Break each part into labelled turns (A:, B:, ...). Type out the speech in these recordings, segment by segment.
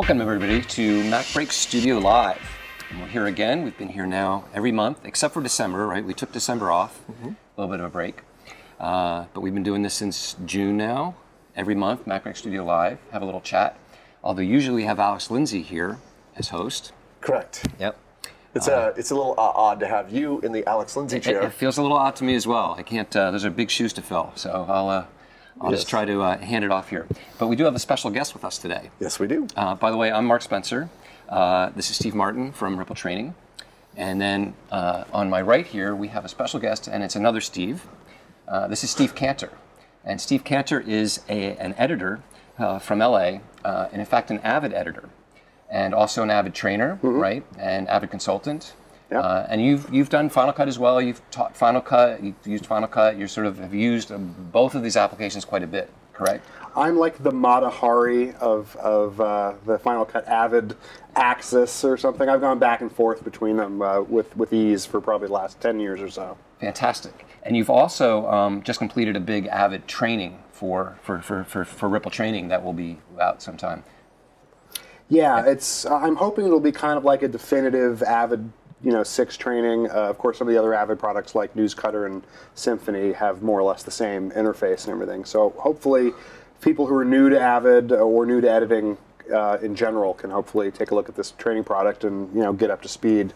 A: Welcome, everybody, to MacBreak Studio Live. And we're here again. We've been here now every month, except for December, right? We took December off, mm-hmm. a little bit of a break. Uh, but we've been doing this since June now. Every month, MacBreak Studio Live, have a little chat. Although usually we have Alex Lindsay here as host.
B: Correct.
A: Yep.
B: It's uh, a it's a little uh, odd to have you in the Alex Lindsay
A: it,
B: chair.
A: It, feels a little odd to me as well. I can't. Uh, those are big shoes to fill. So I'll uh, I'll yes. just try to uh, hand it off here. But we do have a special guest with us today.
B: Yes, we do.
A: Uh, by the way, I'm Mark Spencer. Uh, this is Steve Martin from Ripple Training. And then uh, on my right here, we have a special guest, and it's another Steve. Uh, this is Steve Kanter. And Steve Kanter is a, an editor uh, from LA, and in fact, an avid editor, and also an avid trainer, mm-hmm. right? And avid consultant. Yep. Uh, and you've you've done Final Cut as well. You've taught Final Cut. You've used Final Cut. You sort of have used both of these applications quite a bit. Correct.
C: I'm like the Mata Hari of of uh, the Final Cut Avid axis or something. I've gone back and forth between them uh, with with ease for probably the last ten years or so.
A: Fantastic. And you've also um, just completed a big Avid training for for, for, for, for Ripple training that will be out sometime.
C: Yeah, it's. I'm hoping it'll be kind of like a definitive Avid you know, six training. Uh, of course, some of the other Avid products like Newscutter and Symphony have more or less the same interface and everything. So hopefully, people who are new to Avid or new to editing uh, in general can hopefully take a look at this training product and you know get up to speed.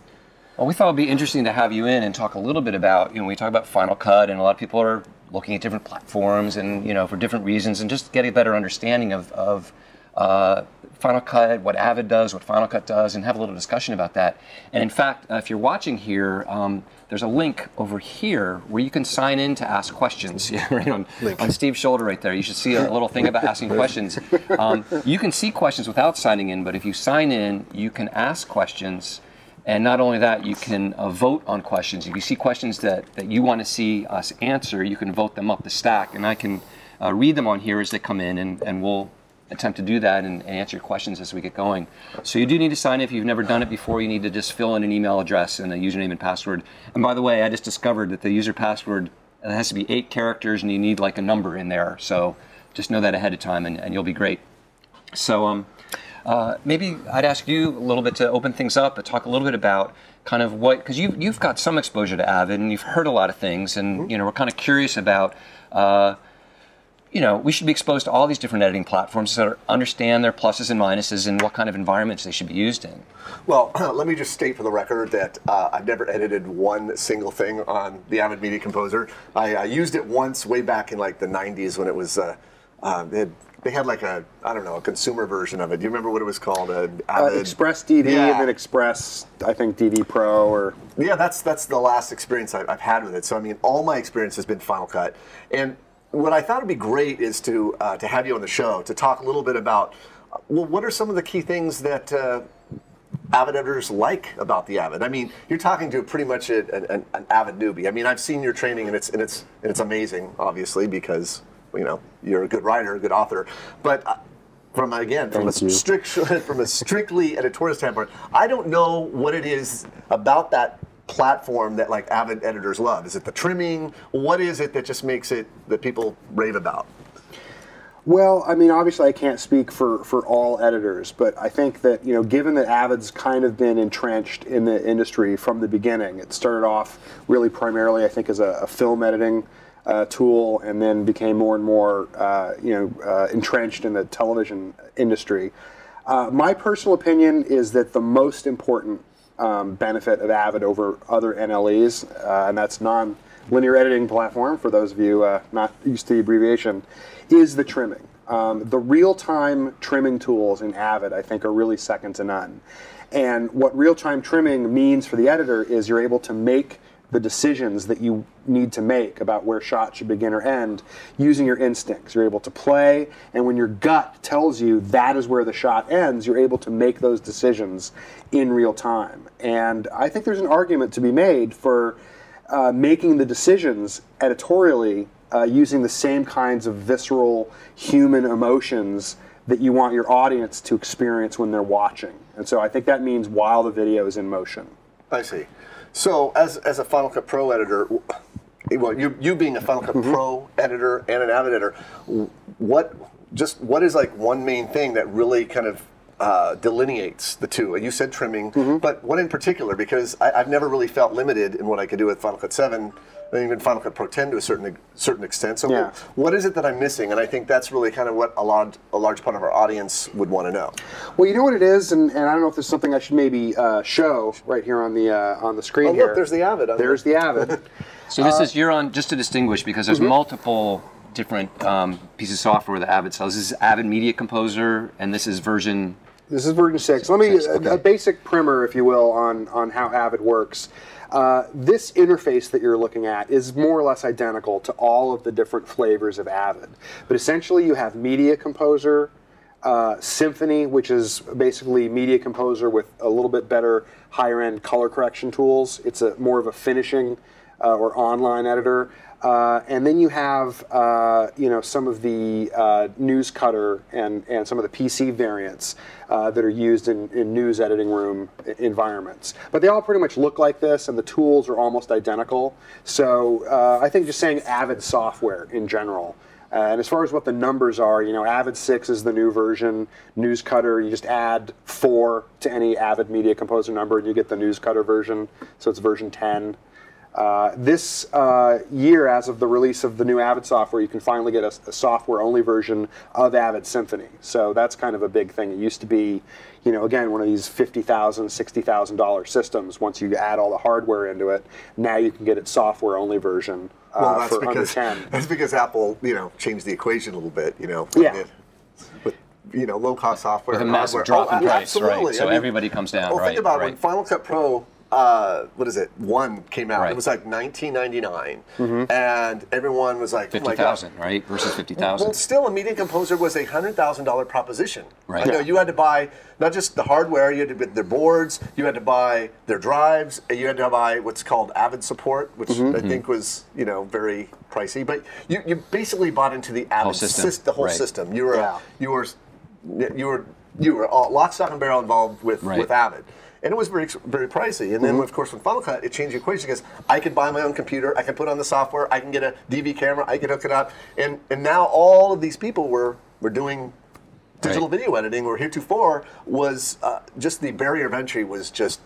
A: Well, we thought it'd be interesting to have you in and talk a little bit about you know we talk about Final Cut and a lot of people are looking at different platforms and you know for different reasons and just get a better understanding of, of uh, Final Cut, what Avid does, what Final Cut does, and have a little discussion about that. And in fact, uh, if you're watching here, um, there's a link over here where you can sign in to ask questions. Yeah, right on, on Steve's shoulder right there. You should see a little thing about asking questions. Um, you can see questions without signing in, but if you sign in, you can ask questions. And not only that, you can uh, vote on questions. If you see questions that, that you want to see us answer, you can vote them up the stack. And I can uh, read them on here as they come in, and, and we'll attempt to do that and, and, answer your questions as we get going. So you do need to sign in. If you've never done it before, you need to just fill in an email address and a username and password. And by the way, I just discovered that the user password it has to be eight characters and you need like a number in there. So just know that ahead of time and, and you'll be great. So um, uh, maybe I'd ask you a little bit to open things up, but talk a little bit about kind of what, because you've, you've got some exposure to Avid and you've heard a lot of things and, mm-hmm. you know, we're kind of curious about, uh, you know, we should be exposed to all these different editing platforms to understand their pluses and minuses and what kind of environments they should be used in.
B: Well, let me just state for the record that uh, I've never edited one single thing on the Avid Media Composer. I, I used it once way back in like the 90s when it was, uh, uh, they, had, they, had, like a, I don't know, a consumer version of it. Do you remember what it was called?
C: Uh, Express DV yeah. and then Express, I think DV Pro or.
B: Yeah, that's that's the last experience I've had with it. So I mean, all my experience has been Final Cut, and what I thought would be great is to uh, to have you on the show to talk a little bit about uh, well, what are some of the key things that uh, Avid editors like about the Avid? I mean, you're talking to pretty much a, an, an, Avid newbie. I mean, I've seen your training and it's and it's and it's amazing, obviously, because you know you're a good writer, a good author, but. Uh, from again, from Thank a strict, from a strictly editorial standpoint, I don't know what it is about that platform that like avid editors love? Is it the trimming? What is it that just makes it that people rave about?
C: Well, I mean, obviously, I can't speak for, for all editors, but I think that, you know, given that Avid's kind of been entrenched in the industry from the beginning, it started off really primarily, I think, as a, a film editing uh, tool and then became more and more, uh, you know, uh, entrenched in the television industry. Uh, my personal opinion is that the most important um, benefit of Avid over other NLEs, uh, and that's non-linear editing platform, for those of you uh, not used to the abbreviation, is the trimming. Um, the real-time trimming tools in Avid, I think, are really second to none. And what real-time trimming means for the editor is you're able to make the decisions that you need to make about where shots should begin or end using your instincts. You're able to play, and when your gut tells you that is where the shot ends, you're able to make those decisions in real time. And I think there's an argument to be made for uh, making the decisions editorially uh, using the same kinds of visceral human emotions that you want your audience to experience when they're watching. And so I think that means while the video is in motion.
B: I see. So, as, as a Final Cut Pro editor, well, you, you being a Final Cut mm-hmm. Pro editor and an Avid editor, what just what is like one main thing that really kind of uh, delineates the two? You said trimming,
C: Mm-hmm.
B: but what in particular? Because I, I've never really felt limited in what I could do with Final Cut 7, and even Final Cut Pro 10 to a certain certain extent. So,
C: Yeah.
B: what is it that I'm missing? And I think that's really kind of what a large a large part of our audience would want to know.
C: Well, you know what it is, and, and I don't know if there's something I should maybe uh, show right here on the uh, on the screen
B: Oh,
C: here.
B: look, there's the Avid. on
C: There's the Avid.
A: So this is you're on just to distinguish because there's multiple different um, pieces of software that Avid sells. This is Avid Media Composer, and this is version.
C: This is version six. Let me
A: Six,
C: a- a, basic primer, if you will, on on how Avid works. Uh, this interface that you're looking at is more or less identical to all of the different flavors of Avid, but essentially you have Media Composer, uh, Symphony, which is basically Media Composer with a little bit better higher end color correction tools. It's a more of a finishing uh, or online editor. Uh, and then you have, uh, you know, some of the uh, news cutter and, and some of the PC variants uh, that are used in, in news editing room environments. But they all pretty much look like this, and the tools are almost identical. So uh, I think just saying Avid software in general. Uh, and as far as what the numbers are, you know, Avid 6 is the new version. News Cutter, you just add 4 to any Avid Media Composer number, and you get the News Cutter version. So it's version 10. Uh, this uh, year, as of the release of the new Avid software, you can finally get a, a software-only version of Avid Symphony. So that's kind of a big thing. It used to be, you know, again, one of these fifty thousand, sixty thousand dollar $60,000 systems. Once you add all the hardware into it, now you can get its software-only version uh,
B: Well, that's
C: for
B: because
C: under ten.
B: that's because Apple, you know, changed the equation a little bit. You know,
C: Yeah.
B: with, with you know low cost software
A: With a
B: and
A: massive
B: hardware.
A: drop in
B: Oh,
A: price, right.
B: absolutely.
A: So everybody comes down,
B: Well,
A: right,
B: think about it, when. Final Cut Pro. Uh, what is it? One came out.
A: Right.
B: It was like 1999,
C: Mm-hmm.
B: and everyone was like, "Oh my god!"
A: right? Versus fifty thousand.
B: Well, still, a media composer was a hundred thousand dollar proposition.
A: Right.
B: You know, you had to buy not just the hardware, you had to buy their boards, you had to buy their drives, and you had to buy what's called Avid support, which
A: Mm-hmm.
B: I think was you know very pricey. But you, you basically bought into the Avid
A: system.
B: sys- the whole
A: Right.
B: system. You were
C: Yeah.
B: you were you were you were all, lock, stock, and barrel involved with
A: Right.
B: with Avid. And it was very, very pricey. And then, of course, with Final Cut, it changed the equation because I could buy my own computer, I can put on the software, I can get a DV camera, I can hook it up, and and now all of these people were were doing digital
A: Right.
B: video editing. Where heretofore was uh, just the barrier of entry was just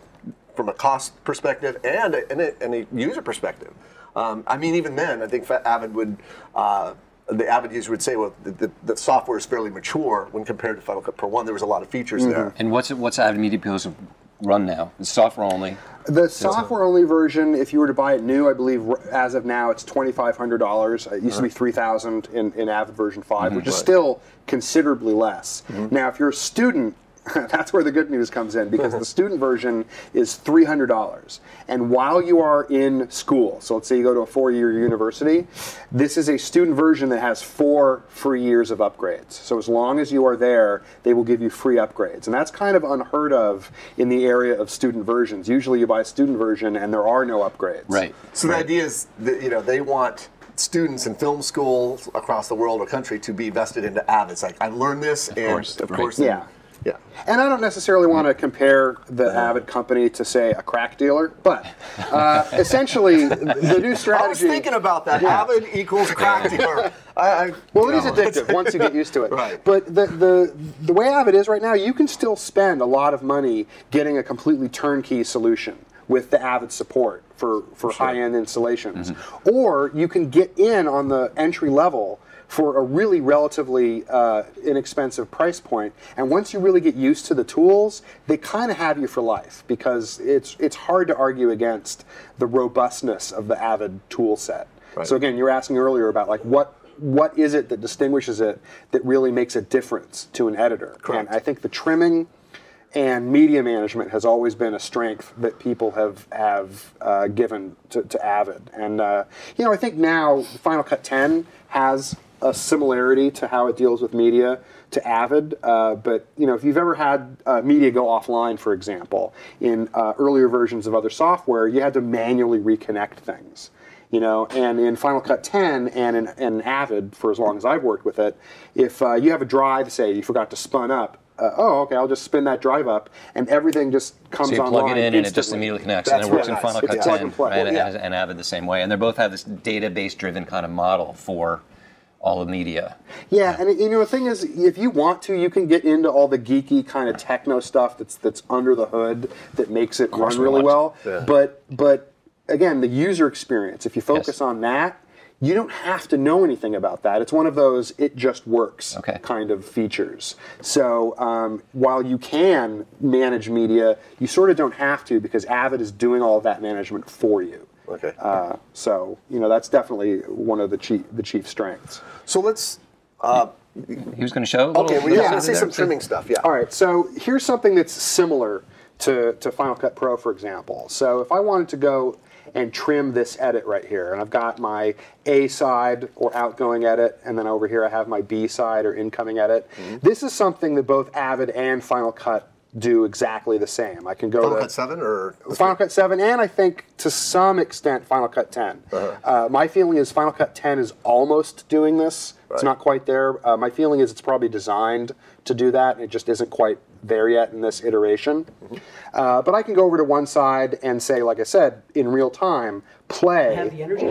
B: from a cost perspective and a, and a, and a user perspective. Um, I mean, even then, I think Avid would. Uh, the Avid user would say, "Well, the, the, the software is fairly mature when compared to Final Cut Pro One. There was a lot of features there."
A: And what's it, what's Avid Media Composer run now? It's software only.
C: The software only version, if you were to buy it new, I believe as of now it's twenty five hundred dollars. It used to be three thousand in, in Avid version 5 mm-hmm. which is still considerably less. Mm-hmm. Now, if you're a student, that's where the good news comes in because the mm-hmm. student version is three hundred dollars. And while you are in school, so let's say you go to a four year university, this is a student version that has four free years of upgrades. So as long as you are there, they will give you free upgrades. And that's kind of unheard of in the area of student versions. Usually you buy a student version and there are no upgrades.
A: Right.
B: So the idea is that you know they want students in film schools across the world or country to be vested into Avid. It's like I learned this, and
A: course,
B: of
A: right.
B: course,
C: Yeah.
B: Yeah.
C: And I don't necessarily want to compare the Avid company to, say, a crack dealer, but uh, essentially, the new strategy.
B: I was thinking about that. Avid equals crack dealer. I, I,
C: Well, it
B: you
C: is addictive once you get used to it.
B: Right.
C: But the, the the way Avid is right now, you can still spend a lot of money getting a completely turnkey solution with the Avid support for, for high-end installations. Or you can get in on the entry level for a really relatively uh, inexpensive price point. And once you really get used to the tools, they kind of have you for life because it's it's hard to argue against the robustness of the Avid tool set.
B: Right.
C: So again, you were asking earlier about like what what is it that distinguishes it that really makes a difference to an editor?
B: Correct.
C: And I think the trimming and media management has always been a strength that people have have uh, given to, to Avid. And uh, you know, I think now Final Cut 10 has a similarity to how it deals with media to Avid. Uh, but you know, if you've ever had uh, media go offline, for example, in uh, earlier versions of other software, you had to manually reconnect things you know and in final cut 10 and in, in avid for as long as i've worked with it if uh, you have a drive say you forgot to spun up uh, oh okay i'll just spin that drive up and everything just comes
A: So you plug it in and it just immediately connects,
B: That's
A: and it works in. Final Cut
C: plug
A: 10
C: and
A: right,
C: yeah.
A: and Avid the same way. And they both have this database-driven kind of model for all of media.
C: Yeah, and you know the thing is, if you want to, you can get into all the geeky kind of techno stuff that's that's under the hood that makes it run
A: we
C: really well. But but again, the user experience. If you focus
A: Yes.
C: on that, you don't have to know anything about that. It's one of those it just works
A: Okay.
C: kind of features. So um, while you can manage media, you sort of don't have to because Avid is doing all of that management for you.
B: Okay.
C: Uh, so you know that's definitely one of the chief the chief strengths.
B: so let's. Uh,
A: He was going to show. a
B: okay, well,
A: little
B: yeah,
A: bit
B: let's see
A: there.
B: some trimming stuff. Yeah.
C: All right, so here's something that's similar to, to Final Cut Pro, for example. So if I wanted to go and trim this edit right here, and I've got my A side or outgoing edit, and then over here I have my B side or incoming edit.
B: Mm-hmm.
C: This is something that both Avid and Final Cut do exactly the same. I can go
B: Final
C: to
B: Cut Seven or
C: Final Cut 7, and I think to some extent Final Cut 10. uh my feeling is Final Cut 10 is almost doing this. It's not quite there. Uh, my feeling is it's probably designed to do that, and it just isn't quite there yet in this iteration. Uh, but I can go over to one side and say, like I said, in real time, play
D: have the energy.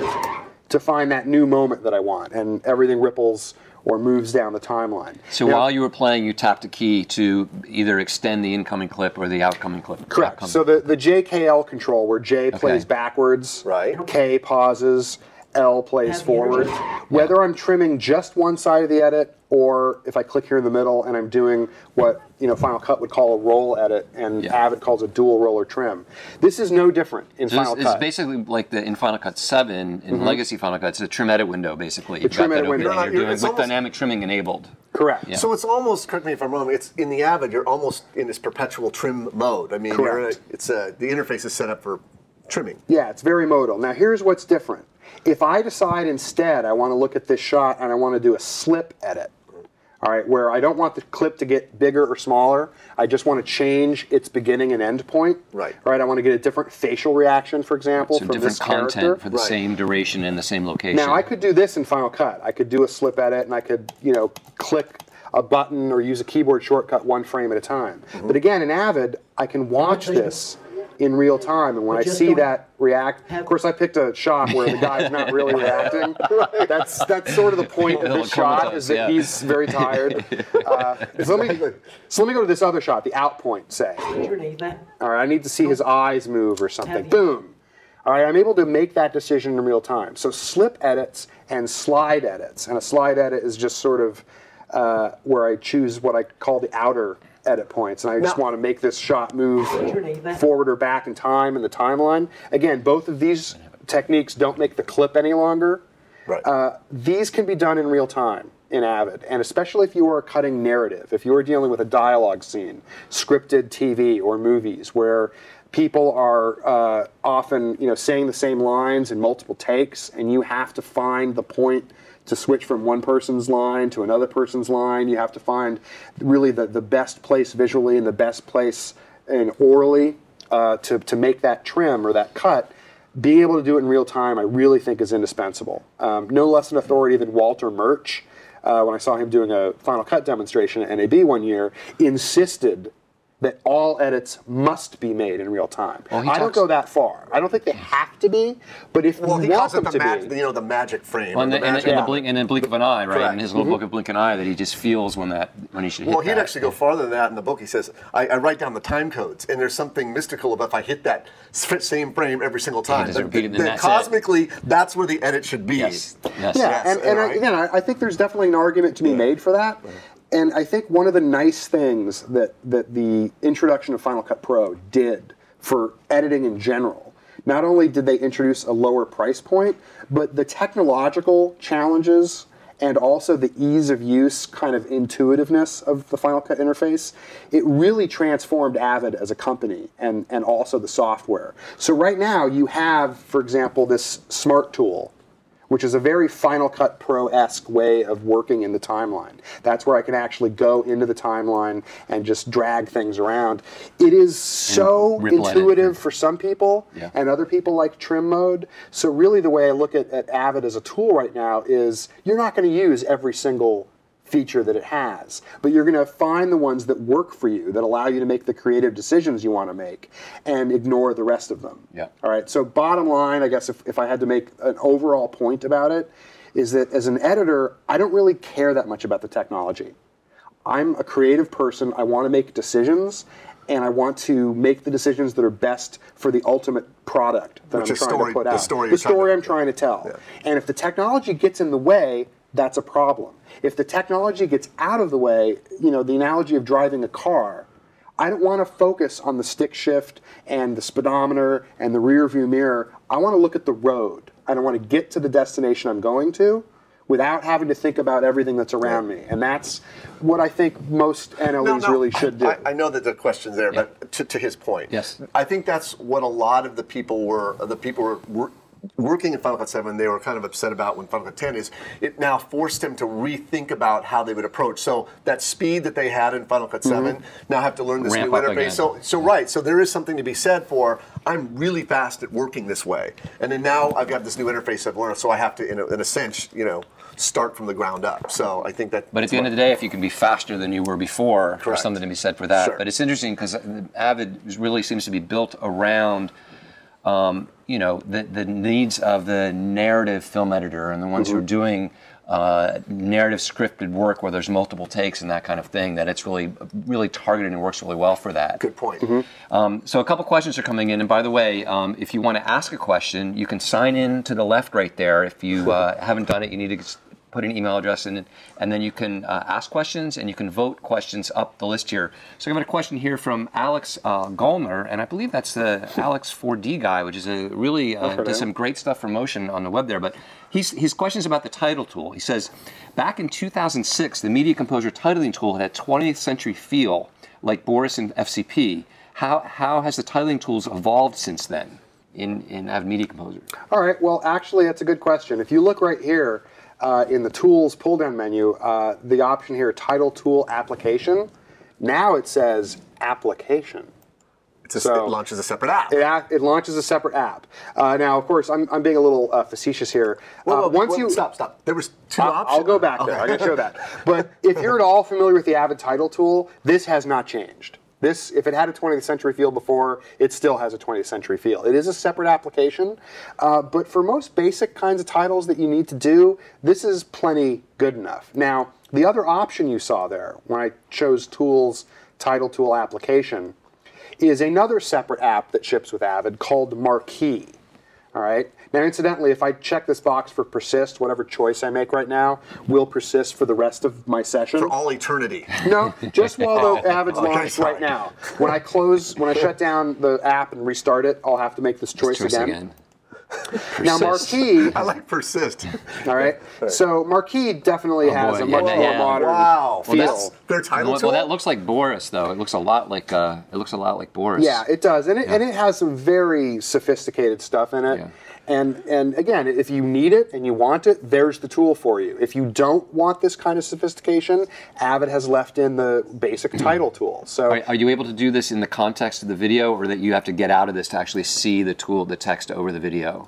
C: to find that new moment that I want, and everything ripples or moves down the timeline.
A: So
C: Now-
A: while you were playing, you tapped a key to either extend the incoming clip or the outcoming clip.
C: Correct.
A: Outcoming.
C: So the, the JKL control, where J plays backwards,
B: Right.
C: K pauses, L plays forward.
D: energy.
C: Whether I'm trimming just one side of the edit, or if I click here in the middle and I'm doing what you know Final Cut would call a roll edit, and
A: Yeah.
C: Avid calls a dual roller trim. This is no different in
A: So
C: Final
A: this is
C: Cut.
A: basically like the in Final Cut 7 in mm-hmm. Legacy Final Cut. It's a trim edit window, basically. You've
C: trim edit window.
A: opening
B: You're not-
A: you're
B: you're-
A: doing with
B: almost-
A: dynamic trimming enabled.
C: Correct.
A: Yeah.
B: So it's almost, correct me if I'm wrong, it's in the Avid, you're almost in this perpetual trim mode. I mean, you're a, it's a, the interface is set up for trimming.
C: Yeah, it's very modal. Now, here's what's different. If I decide instead I want to look at this shot and I want to do a slip edit, all right, where I don't want the clip to get bigger or smaller, I just want to change its beginning and end point.
B: Right.
C: Right. I want to get a different facial reaction, for example,
A: So
C: from
A: different
C: this
A: content
C: character.
A: for the
B: Right.
A: same duration and the same location.
C: Now I could do this in Final Cut. I could do a slip edit and I could, you know, click a button or use a keyboard shortcut one frame at a time.
B: Mm-hmm.
C: But again, in Avid, I can watch
D: tell you-
C: this in real time, and when I see that react, of course, I picked a shot where the guy's not really reacting. That's that's sort of the point of
A: A
C: this shot is that
A: yeah.
C: he's very tired. Uh, so let me so let me go to this other shot, the out point, say. All right, I need to see his eyes move or something. Boom. All right, I'm able to make that decision in real time. So slip edits and slide edits, and a slide edit is just sort of uh, where I choose what I call the outer edit points, and I just
B: Now-
C: want to make this shot move forward or back in time in the timeline. Again, both of these techniques don't make the clip any longer.
B: Right.
C: Uh, these can be done in real time in Avid, and especially if you are cutting narrative, if you are dealing with a dialogue scene, scripted TV or movies, where people are uh, often, you know, saying the same lines in multiple takes, and you have to find the point to switch from one person's line to another person's line. You have to find really the, the best place visually and the best place and orally uh, to, to make that trim or that cut being able to do it in real time, I really think is indispensable. Um, no less an authority than Walter Murch, uh, when I saw him doing a Final Cut demonstration at NAB one year, insisted that all edits must be made in real time.
A: Well, he
C: I don't go that far. I don't think they hmm. have to be, but if
B: well, he
C: you want them
B: the,
C: to
B: mag-
C: be,
B: you know, the magic frame.
A: Well,
B: or
A: in
B: the
A: the, in, the-
B: magic
A: in the
C: Yeah.
A: blink, in the blink of an eye, right?
B: Correct.
A: In his little book of blink of an eye, that he just feels when that when he should hit
B: Well, he'd
A: that.
B: actually go farther than that in the book. He says, I, I write down the time codes, and there's something mystical about if I hit that same frame every single time.
A: just
B: That-
A: repeat it,
B: that
A: that's it.
B: cosmically, that's where the edit should be.
A: Yes. Yes.
C: Yeah,
B: Yes,
C: and, and I,
B: right.
C: again, I, I think there's definitely an argument to be made for that. And I think one of the nice things that, that the introduction of Final Cut Pro did for editing in general, not only did they introduce a lower price point, but the technological challenges and also the ease of use kind of intuitiveness of the Final Cut interface, it really transformed Avid as a company and, and also the software. So right now you have, for example, this smart tool which is a very Final Cut Pro-esque way of working in the timeline. That's where I can actually go into the timeline and just drag things around. It is so
A: edit.
C: intuitive for some people,
A: Yeah.
C: and other people like trim mode. So really the way I look at, at Avid as a tool right now is you're not going to use every single feature that it has, but you're going to find the ones that work for you, that allow you to make the creative decisions you want to make, and ignore the rest of them.
A: Yeah.
C: All right. So bottom line, I guess if, if I had to make an overall point about it, is that as an editor, I don't really care that much about the technology. I'm a creative person. I want to make decisions, and I want to make the decisions that are best for the ultimate product that
B: Which
C: I'm trying
B: story-
C: to put out.
B: the
C: out.
B: story
C: the
B: you're trying
C: story
B: to-
C: I'm trying to tell. And if the technology gets in the way, that's a problem. If the technology gets out of the way, you know, the analogy of driving a car, I don't want to focus on the stick shift and the speedometer and the rear view mirror. I want to look at the road. I don't want to get to the destination I'm going to without having to think about everything that's around me. And that's what I think most NLEs
B: No, no,
C: really should do.
B: I, I know that the question's there, but to, to his point,
A: Yes.
B: I think that's what a lot of the people were. The people were. were Working in Final Cut 7, they were kind of upset about when Final Cut 10 is, it now forced them to rethink about how they would approach. So that speed that they had in Final Cut 7 mm-hmm. now have to learn this
A: Ramp
B: new interface. So, so right, so there is something to be said for I'm really fast at working this way, and then now I've got this new interface I've learned, so I have to, in a, in a sense, you know, start from the ground up. So I think that.
A: But at the end of the day, if you can be faster than you were before, there's something to be said for that.
B: Sure.
A: But it's interesting because Avid really seems to be built around, um, you know, the, the needs of the narrative film editor and the ones who are doing uh, narrative scripted work where there's multiple takes and that kind of thing. That it's really, really targeted and works really well for that.
B: Good point.
A: Um, so a couple questions are coming in, and by the way, um, if you want to ask a question, you can sign in to the left right there. If you uh, haven't done it, you need to s- put an email address in, and then you can uh, ask questions and you can vote questions up the list here. So I've got a question here from Alex uh, Gollner, and I believe that's the Alex 4D guy, which is a really uh, does some great stuff for motion on the web there. But he's, his question is about the title tool. He says, back in 2006, the Media Composer titling tool had a 20th century feel, like Boris and FCP. How, how has the titling tools evolved since then in, in Avid Media Composer?
C: All right. Well, actually, that's a good question. If you look right here uh, in the tools pull-down menu, uh, the option here, title tool application, now it says application.
B: It's a,
C: So-
B: it launches a separate app.
C: It, it launches a separate app. Uh, now, of course, I'm, I'm being a little uh, facetious here.
B: Whoa,
C: Uh, once
B: whoa,
C: you
B: stop, stop. There was 2
C: I'll,
B: options.
C: I'll go back there. I'm going to show that. But if you're at all familiar with the Avid title tool, this has not changed. This, if it had a 20th century feel before, it still has a 20th century feel. It is a separate application, uh, but for most basic kinds of titles that you need to do, this is plenty good enough. Now, the other option you saw there when I chose Tools Title Tool Application is another separate app that ships with Avid called Marquee. All right. Now, incidentally, if I check this box for persist, whatever choice I make right now will persist for the rest of my session.
B: For all eternity.
C: No, just while the Avid's
B: Okay,
C: launched right now. When I close, when I shut down the app and restart it, I'll have to make this choice,
A: Choice
C: again. Now,
A: Persist.
C: Marquee,
B: I like persist.
C: all right. So Marquee definitely has
A: boy,
C: a much
A: yeah,
C: more
A: yeah.
C: modern
B: Wow.
C: feel.
B: That's their title
A: Well, well, that looks like Boris, though. It looks a lot like uh, it looks a lot like Boris.
C: Yeah, it does, and it, and it has some very sophisticated stuff in it.
A: Yeah.
C: And and again, if you need it and you want it, there's the tool for you. If you don't want this kind of sophistication, Avid has left in the basic title tool. So
A: Are, are you able to do this in the context of the video, or that you have to get out of this to actually see the tool, the text over the video?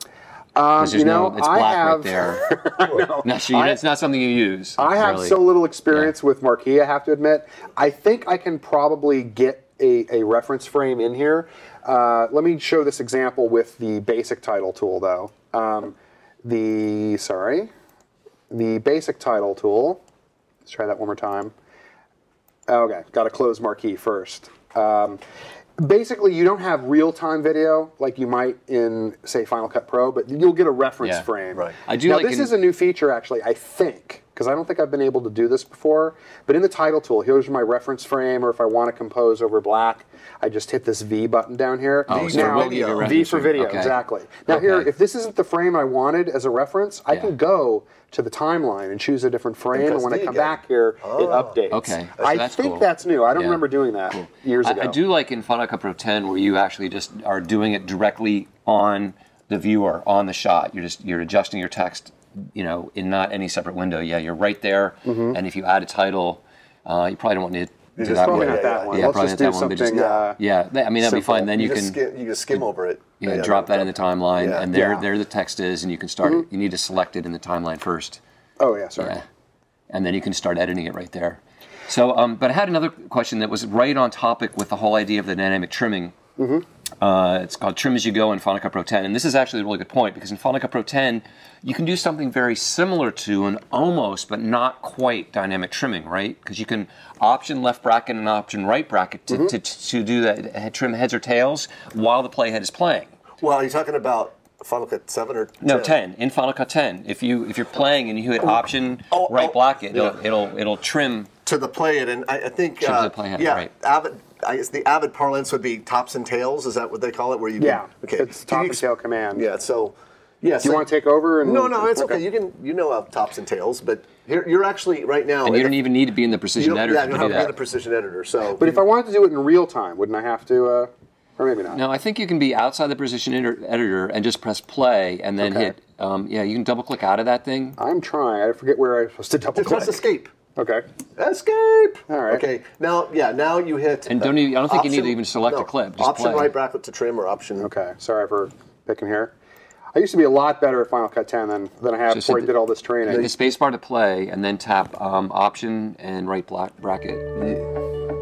A: Because there's
C: Um, you know,
A: no, it's
C: I
A: black
C: have-
A: right there. no, so you,
C: I-
A: it's not something you use.
C: I have
A: really.
C: so little experience with Marquee, I have to admit. I think I can probably get a, a reference frame in here. Uh, let me show this example with the basic title tool, though. Um, the, sorry, the basic title tool. Let's try that one more time. Okay, got to close Marquee first. Um, basically, you don't have real-time video like you might in, say, Final Cut Pro, but you'll get a reference
A: Yeah.
C: frame.
B: Right.
A: I do
C: now,
A: like
C: this is a new feature, actually, I think, because I don't think I've been able to do this before. But in the title tool, here's my reference frame, or if I want to compose over black, I just hit this V button down here.
A: Oh,
B: so
C: now,
B: video.
C: V for video,
A: Okay.
C: exactly. Now here, if this isn't the frame I wanted as a reference, I
A: Yeah.
C: can go to the timeline and choose a different frame, and when I come
B: again.
C: back here, it oh. updates.
A: Okay. So
C: I think
A: cool.
C: that's new. I don't
A: Yeah.
C: remember doing that years
A: I,
C: ago.
A: I do like in Final Cut Pro 10 where you actually just are doing it directly on the viewer, on the shot. You're just you're adjusting your text, you know, in not any separate window. Yeah, you're right there.
C: Mm-hmm.
A: And if you add a title, uh, you probably don't need to do that
C: Probably
A: one.
C: not
B: Yeah,
C: that
B: yeah,
C: one.
A: yeah,
C: Let's
A: probably
C: just
A: not
C: do
A: that one, but
C: something.
A: just-
C: uh,
A: Yeah, I mean that'd be fine. Then you,
B: You,
A: can
B: just skim, you just skim over it.
A: yeah,
B: Yeah,
A: drop that in the timeline,
B: Yeah.
A: and there
C: Yeah.
A: there the text is, and you can start.
C: Mm-hmm.
A: You need to select it in the timeline first.
C: Oh yeah, sorry.
A: Yeah. And then you can start editing it right there. So, um, but I had another question that was right on topic with the whole idea of the dynamic trimming. Uh, it's called Trim as You Go in Cut Pro 10. And this is actually a really good point because in Cut Pro 10, you can do something very similar to an almost, but not quite dynamic trimming, right? Because you can option left bracket and option right bracket to, to, to do that, trim heads or tails while the playhead is playing.
B: Well, you're you talking about Final Cut 7 or 10?
A: No, 10 in Final Cut 10. If you if you're playing and you hit option
B: Oh,
A: right
B: oh,
A: bracket, it'll,
B: yeah.
A: it'll it'll trim.
B: To the play it, and I, I think, uh,
A: it,
B: yeah,
A: right.
B: Avid, I guess the Avid parlance would be tops and tails. Is that what they call it? Where you
C: Yeah,
B: okay,
C: it's top
B: you
C: and tail command.
B: Yeah, so yeah.
C: Do you want to take over? And,
B: No, no, it's okay. You can you know tops and tails, but here you're actually right now.
A: And you don't
B: a-
A: even need to be in the precision
B: don't,
A: editor
B: yeah, you don't have to be
A: that.
B: the precision editor. So,
C: But if I wanted to do it in real time, wouldn't I have to? Uh, or maybe not.
A: No, I think you can be outside the precision eder- editor and just press play and then
C: Okay.
A: hit. Um, yeah, you can double click out of that thing.
C: I'm trying. I forget where I'm supposed to double
B: just
C: click.
B: press escape.
C: Okay.
B: Escape.
C: All right.
B: Okay. Now, yeah. Now you hit.
A: And don't even- I don't think you need to even select a clip, just
B: option
A: play.
B: right bracket to trim or option.
C: Okay. Sorry for picking here. I used to be a lot better at Final Cut 10 than, than I have
A: Just
C: before I did all this training.
A: Hit the space bar to play and then tap um, option and right black bracket.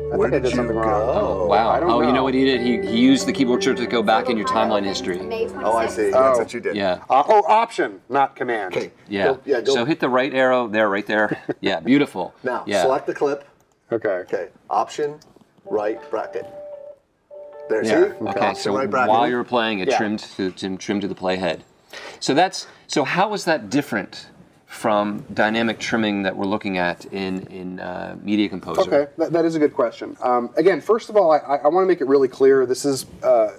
C: I
B: Where
C: think I
B: did
C: did something
B: you
C: wrong.
B: go?
A: Wow.
C: I don't
A: oh, you
C: know.
A: know what he did? He, he used the keyboard shortcut to go back in your timeline history.
B: Oh, I see.
C: Oh.
B: That's what you did.
A: Yeah.
C: Uh, oh, option, not command.
B: Okay.
A: Yeah.
B: Go, yeah. Go.
A: So hit the right arrow there, right there. Yeah, beautiful.
B: now
A: yeah.
B: select the clip.
C: Okay.
B: Okay. Option right bracket. There.
A: Yeah.
B: See?
A: Okay.
B: Option
A: So
B: right
A: while you were playing, it
C: Yeah.
A: trimmed to, to trim to the playhead. So that's so. How is that different from dynamic trimming that we're looking at in in uh, Media Composer?
C: Okay, that, that is a good question. Um, again, first of all, I, I want to make it really clear. This is, uh,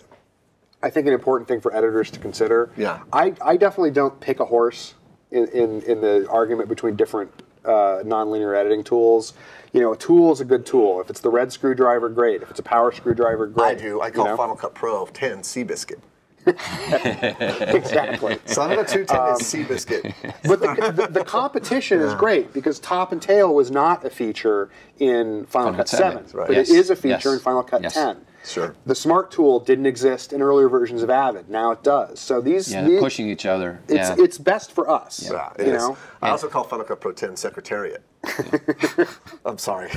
C: I think, an important thing for editors to consider.
B: Yeah.
C: I, I definitely don't pick a horse in, in, in the argument between different uh, nonlinear editing tools. You know, a tool is a good tool. If it's the red screwdriver, great. If it's a power screwdriver, great.
B: I do. I call
C: you know?
B: Final Cut Pro 10 Seabiscuit.
C: exactly.
B: Son of a 210
C: Um,
B: is Seabiscuit.
C: But the, the, the competition is great because top and tail was not a feature in Final,
A: Final
C: Cut
A: Cut
C: 7,
A: 7,
B: right.
C: but
A: Yes,
C: it is a feature
A: yes,
C: in Final Cut
A: yes.
C: 10.
B: Sure.
C: The Smart Tool didn't exist in earlier versions of Avid. Now it does. So these,
A: Yeah,
C: these-
A: pushing each other.
C: it's
A: yeah.
C: it's best for us.
B: Yeah, it
C: you
B: is.
C: know.
B: I also call Final Cut Pro 10 Secretariat. I'm sorry.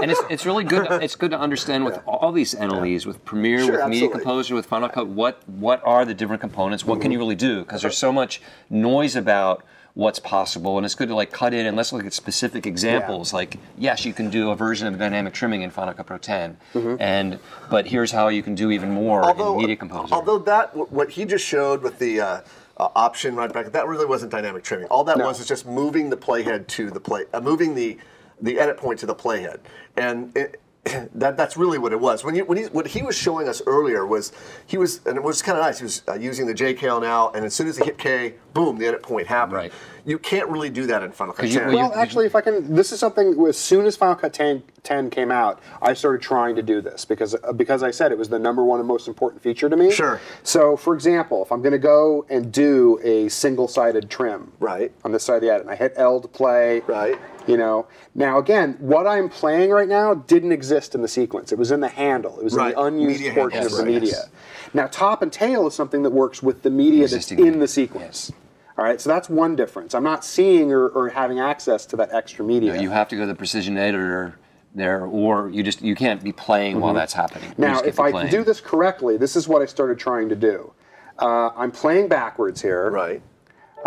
A: and it's, it's really good. It's good to understand with all these NLEs, with Premiere,
B: Sure,
A: with Media. Composer, with Final Cut. What what are the different components? What can mm-hmm. you really do? Because there's so much noise about what's possible, and it's good to like cut in and let's look at specific examples. Like, yes, you can do a version of dynamic trimming in Final Cut Pro 10, and but here's how you can do even more in Media Composer.
B: although that what he just showed with the uh, uh, option right bracket, that really wasn't dynamic trimming. All that
C: No.
B: was is just moving the playhead to the play, uh, moving the the edit point to the playhead, and. It, that, that's really what it was. When, you, when he, what he was showing us earlier was he was, and it was kind of nice. He was uh, using the JKL now, and as soon as he hit K, boom, the edit point happened.
A: Right.
B: You can't really do that in Final Cut
A: you-
B: 10.
A: well,
C: Well, actually, if I can, this is something. As soon as Final Cut 10, 10 came out, I started trying to do this because uh, because I said it was the number one and most important feature to me.
B: Sure.
C: So, for example, if I'm going to go and do a single-sided trim,
B: Right.
C: on this side of the edit, and I hit L to play,
B: Right.
C: You know, now again, what I'm playing right now didn't exist in the sequence. It was in the handle. It was
B: Right.
C: in the unused
B: Media
C: portion
B: handle,
C: of the
B: right.
C: media. Now, top and tail is something that works with the media that's in
A: media,
C: the sequence. All right, so that's one difference. I'm not seeing or, or having access to that extra media.
A: you have to go to the precision editor there, or you just you can't be playing while that's happening. You
C: Mm-hmm. Now, if I
A: playing.
C: do this correctly, this is what I started trying to do. Uh, I'm playing backwards here.
B: right.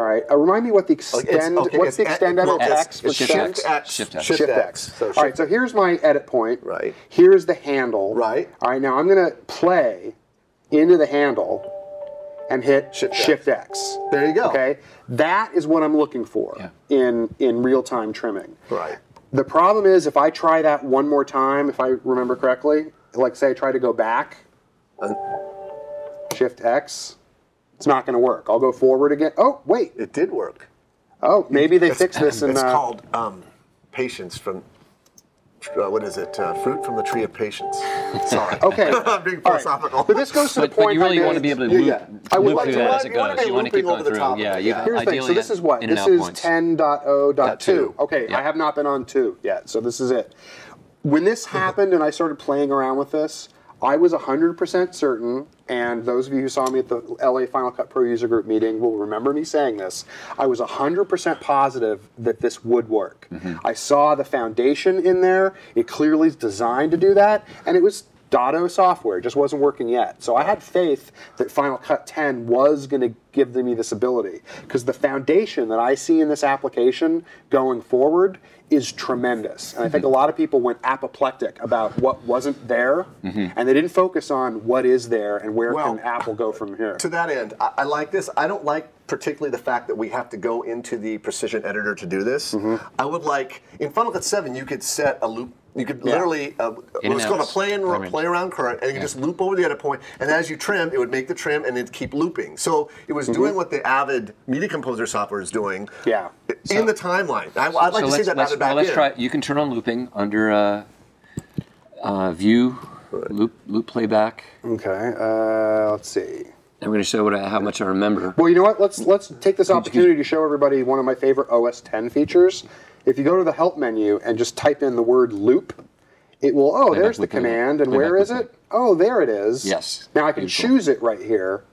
C: All right. Uh, remind me what the extend.
B: okay,
C: what's the extend
B: well,
C: edit
B: it's-
C: X for
B: it's
A: Shift? X.
B: X.
A: Shift X.
B: Shift
C: Shift
B: X.
C: X.
B: So
C: All right, so here's my edit point.
B: Right.
C: Here's the handle.
B: Right.
C: All right, now I'm going to play into the handle and hit
B: Shift X.
C: X.
B: There you go.
C: Okay, that is what I'm looking for
A: Yeah.
C: in in real time trimming.
B: Right.
C: The problem is if I try that one more time, if I remember correctly, like say I try to go back,
B: Uh,
C: Shift X, it's not going to work. I'll go forward again. Oh wait.
B: It did work.
C: Oh, maybe they fixed this in.
B: It's
C: uh,
B: called um, patience from. Uh, what is it? Uh, fruit from the tree of patience. Sorry.
C: Okay.
B: I'm being
C: All right.
B: philosophical.
C: But this goes to
A: But,
C: the
A: but
C: point.
A: you really
C: I
A: want to be able to
C: Yeah,
A: loop,
C: yeah. I would
A: loop
C: like
A: through
C: to-
A: that
B: want-
A: as it
B: you wanna
A: goes.
B: be
A: You want to keep
B: looping
A: going
B: over the
A: through.
B: top
A: Yeah,
B: yeah.
C: Here's the thing. So this is what
A: in and
C: this
A: out
C: is
A: points.
C: 10.0.2. Okay,
A: Yeah.
C: I have not been on two yet, so this is it. When this happened and I started playing around with this, I was 100% certain, and those of you who saw me at the LA Final Cut Pro User Group meeting will remember me saying this. I was 100% positive that this would work.
A: Mm-hmm.
C: I saw the foundation in there. It clearly is designed to do that, and it was Dotto software just wasn't working yet. So I had faith that Final Cut 10 was going to give me this ability because the foundation that I see in this application going forward is tremendous. And I think a lot of people went apoplectic about what wasn't there and they didn't focus on what is there and where
B: Well,
C: can Apple go from here.
B: To that end, I, I like this. I don't like particularly the fact that we have to go into the precision editor to do this.
C: Mm-hmm.
B: I would like in Final Cut 7 you could set a loop. You could
C: Yeah.
B: literally uh,
A: In
B: what's called a play and
A: Play around.
B: play around current, and you can just loop over the edit point. And as you trim, it would make the trim and it'd keep looping. So it was doing what the Avid Media Composer software is doing.
C: Mm-hmm. Yeah.
B: In the timeline, I, would like
A: so
B: to see
A: let's,
B: that
A: let's,
B: added
A: well, let's
B: in.
A: try. You can turn on looping under uh, uh, View, loop loop playback.
C: Okay, uh, let's see.
A: I'm going to show what I, how much I remember.
C: Well, you know what? Let's let's take this opportunity to show everybody one of my favorite OS 10 features. If you go to the help menu and just type in the word loop, it will. Oh,
A: Playback
C: there's the
A: loop, playback,
C: command, and
A: playback
C: where
A: loop,
C: it? Oh, there it is.
A: Yes.
C: Now I can
A: Beautiful.
C: choose it right here.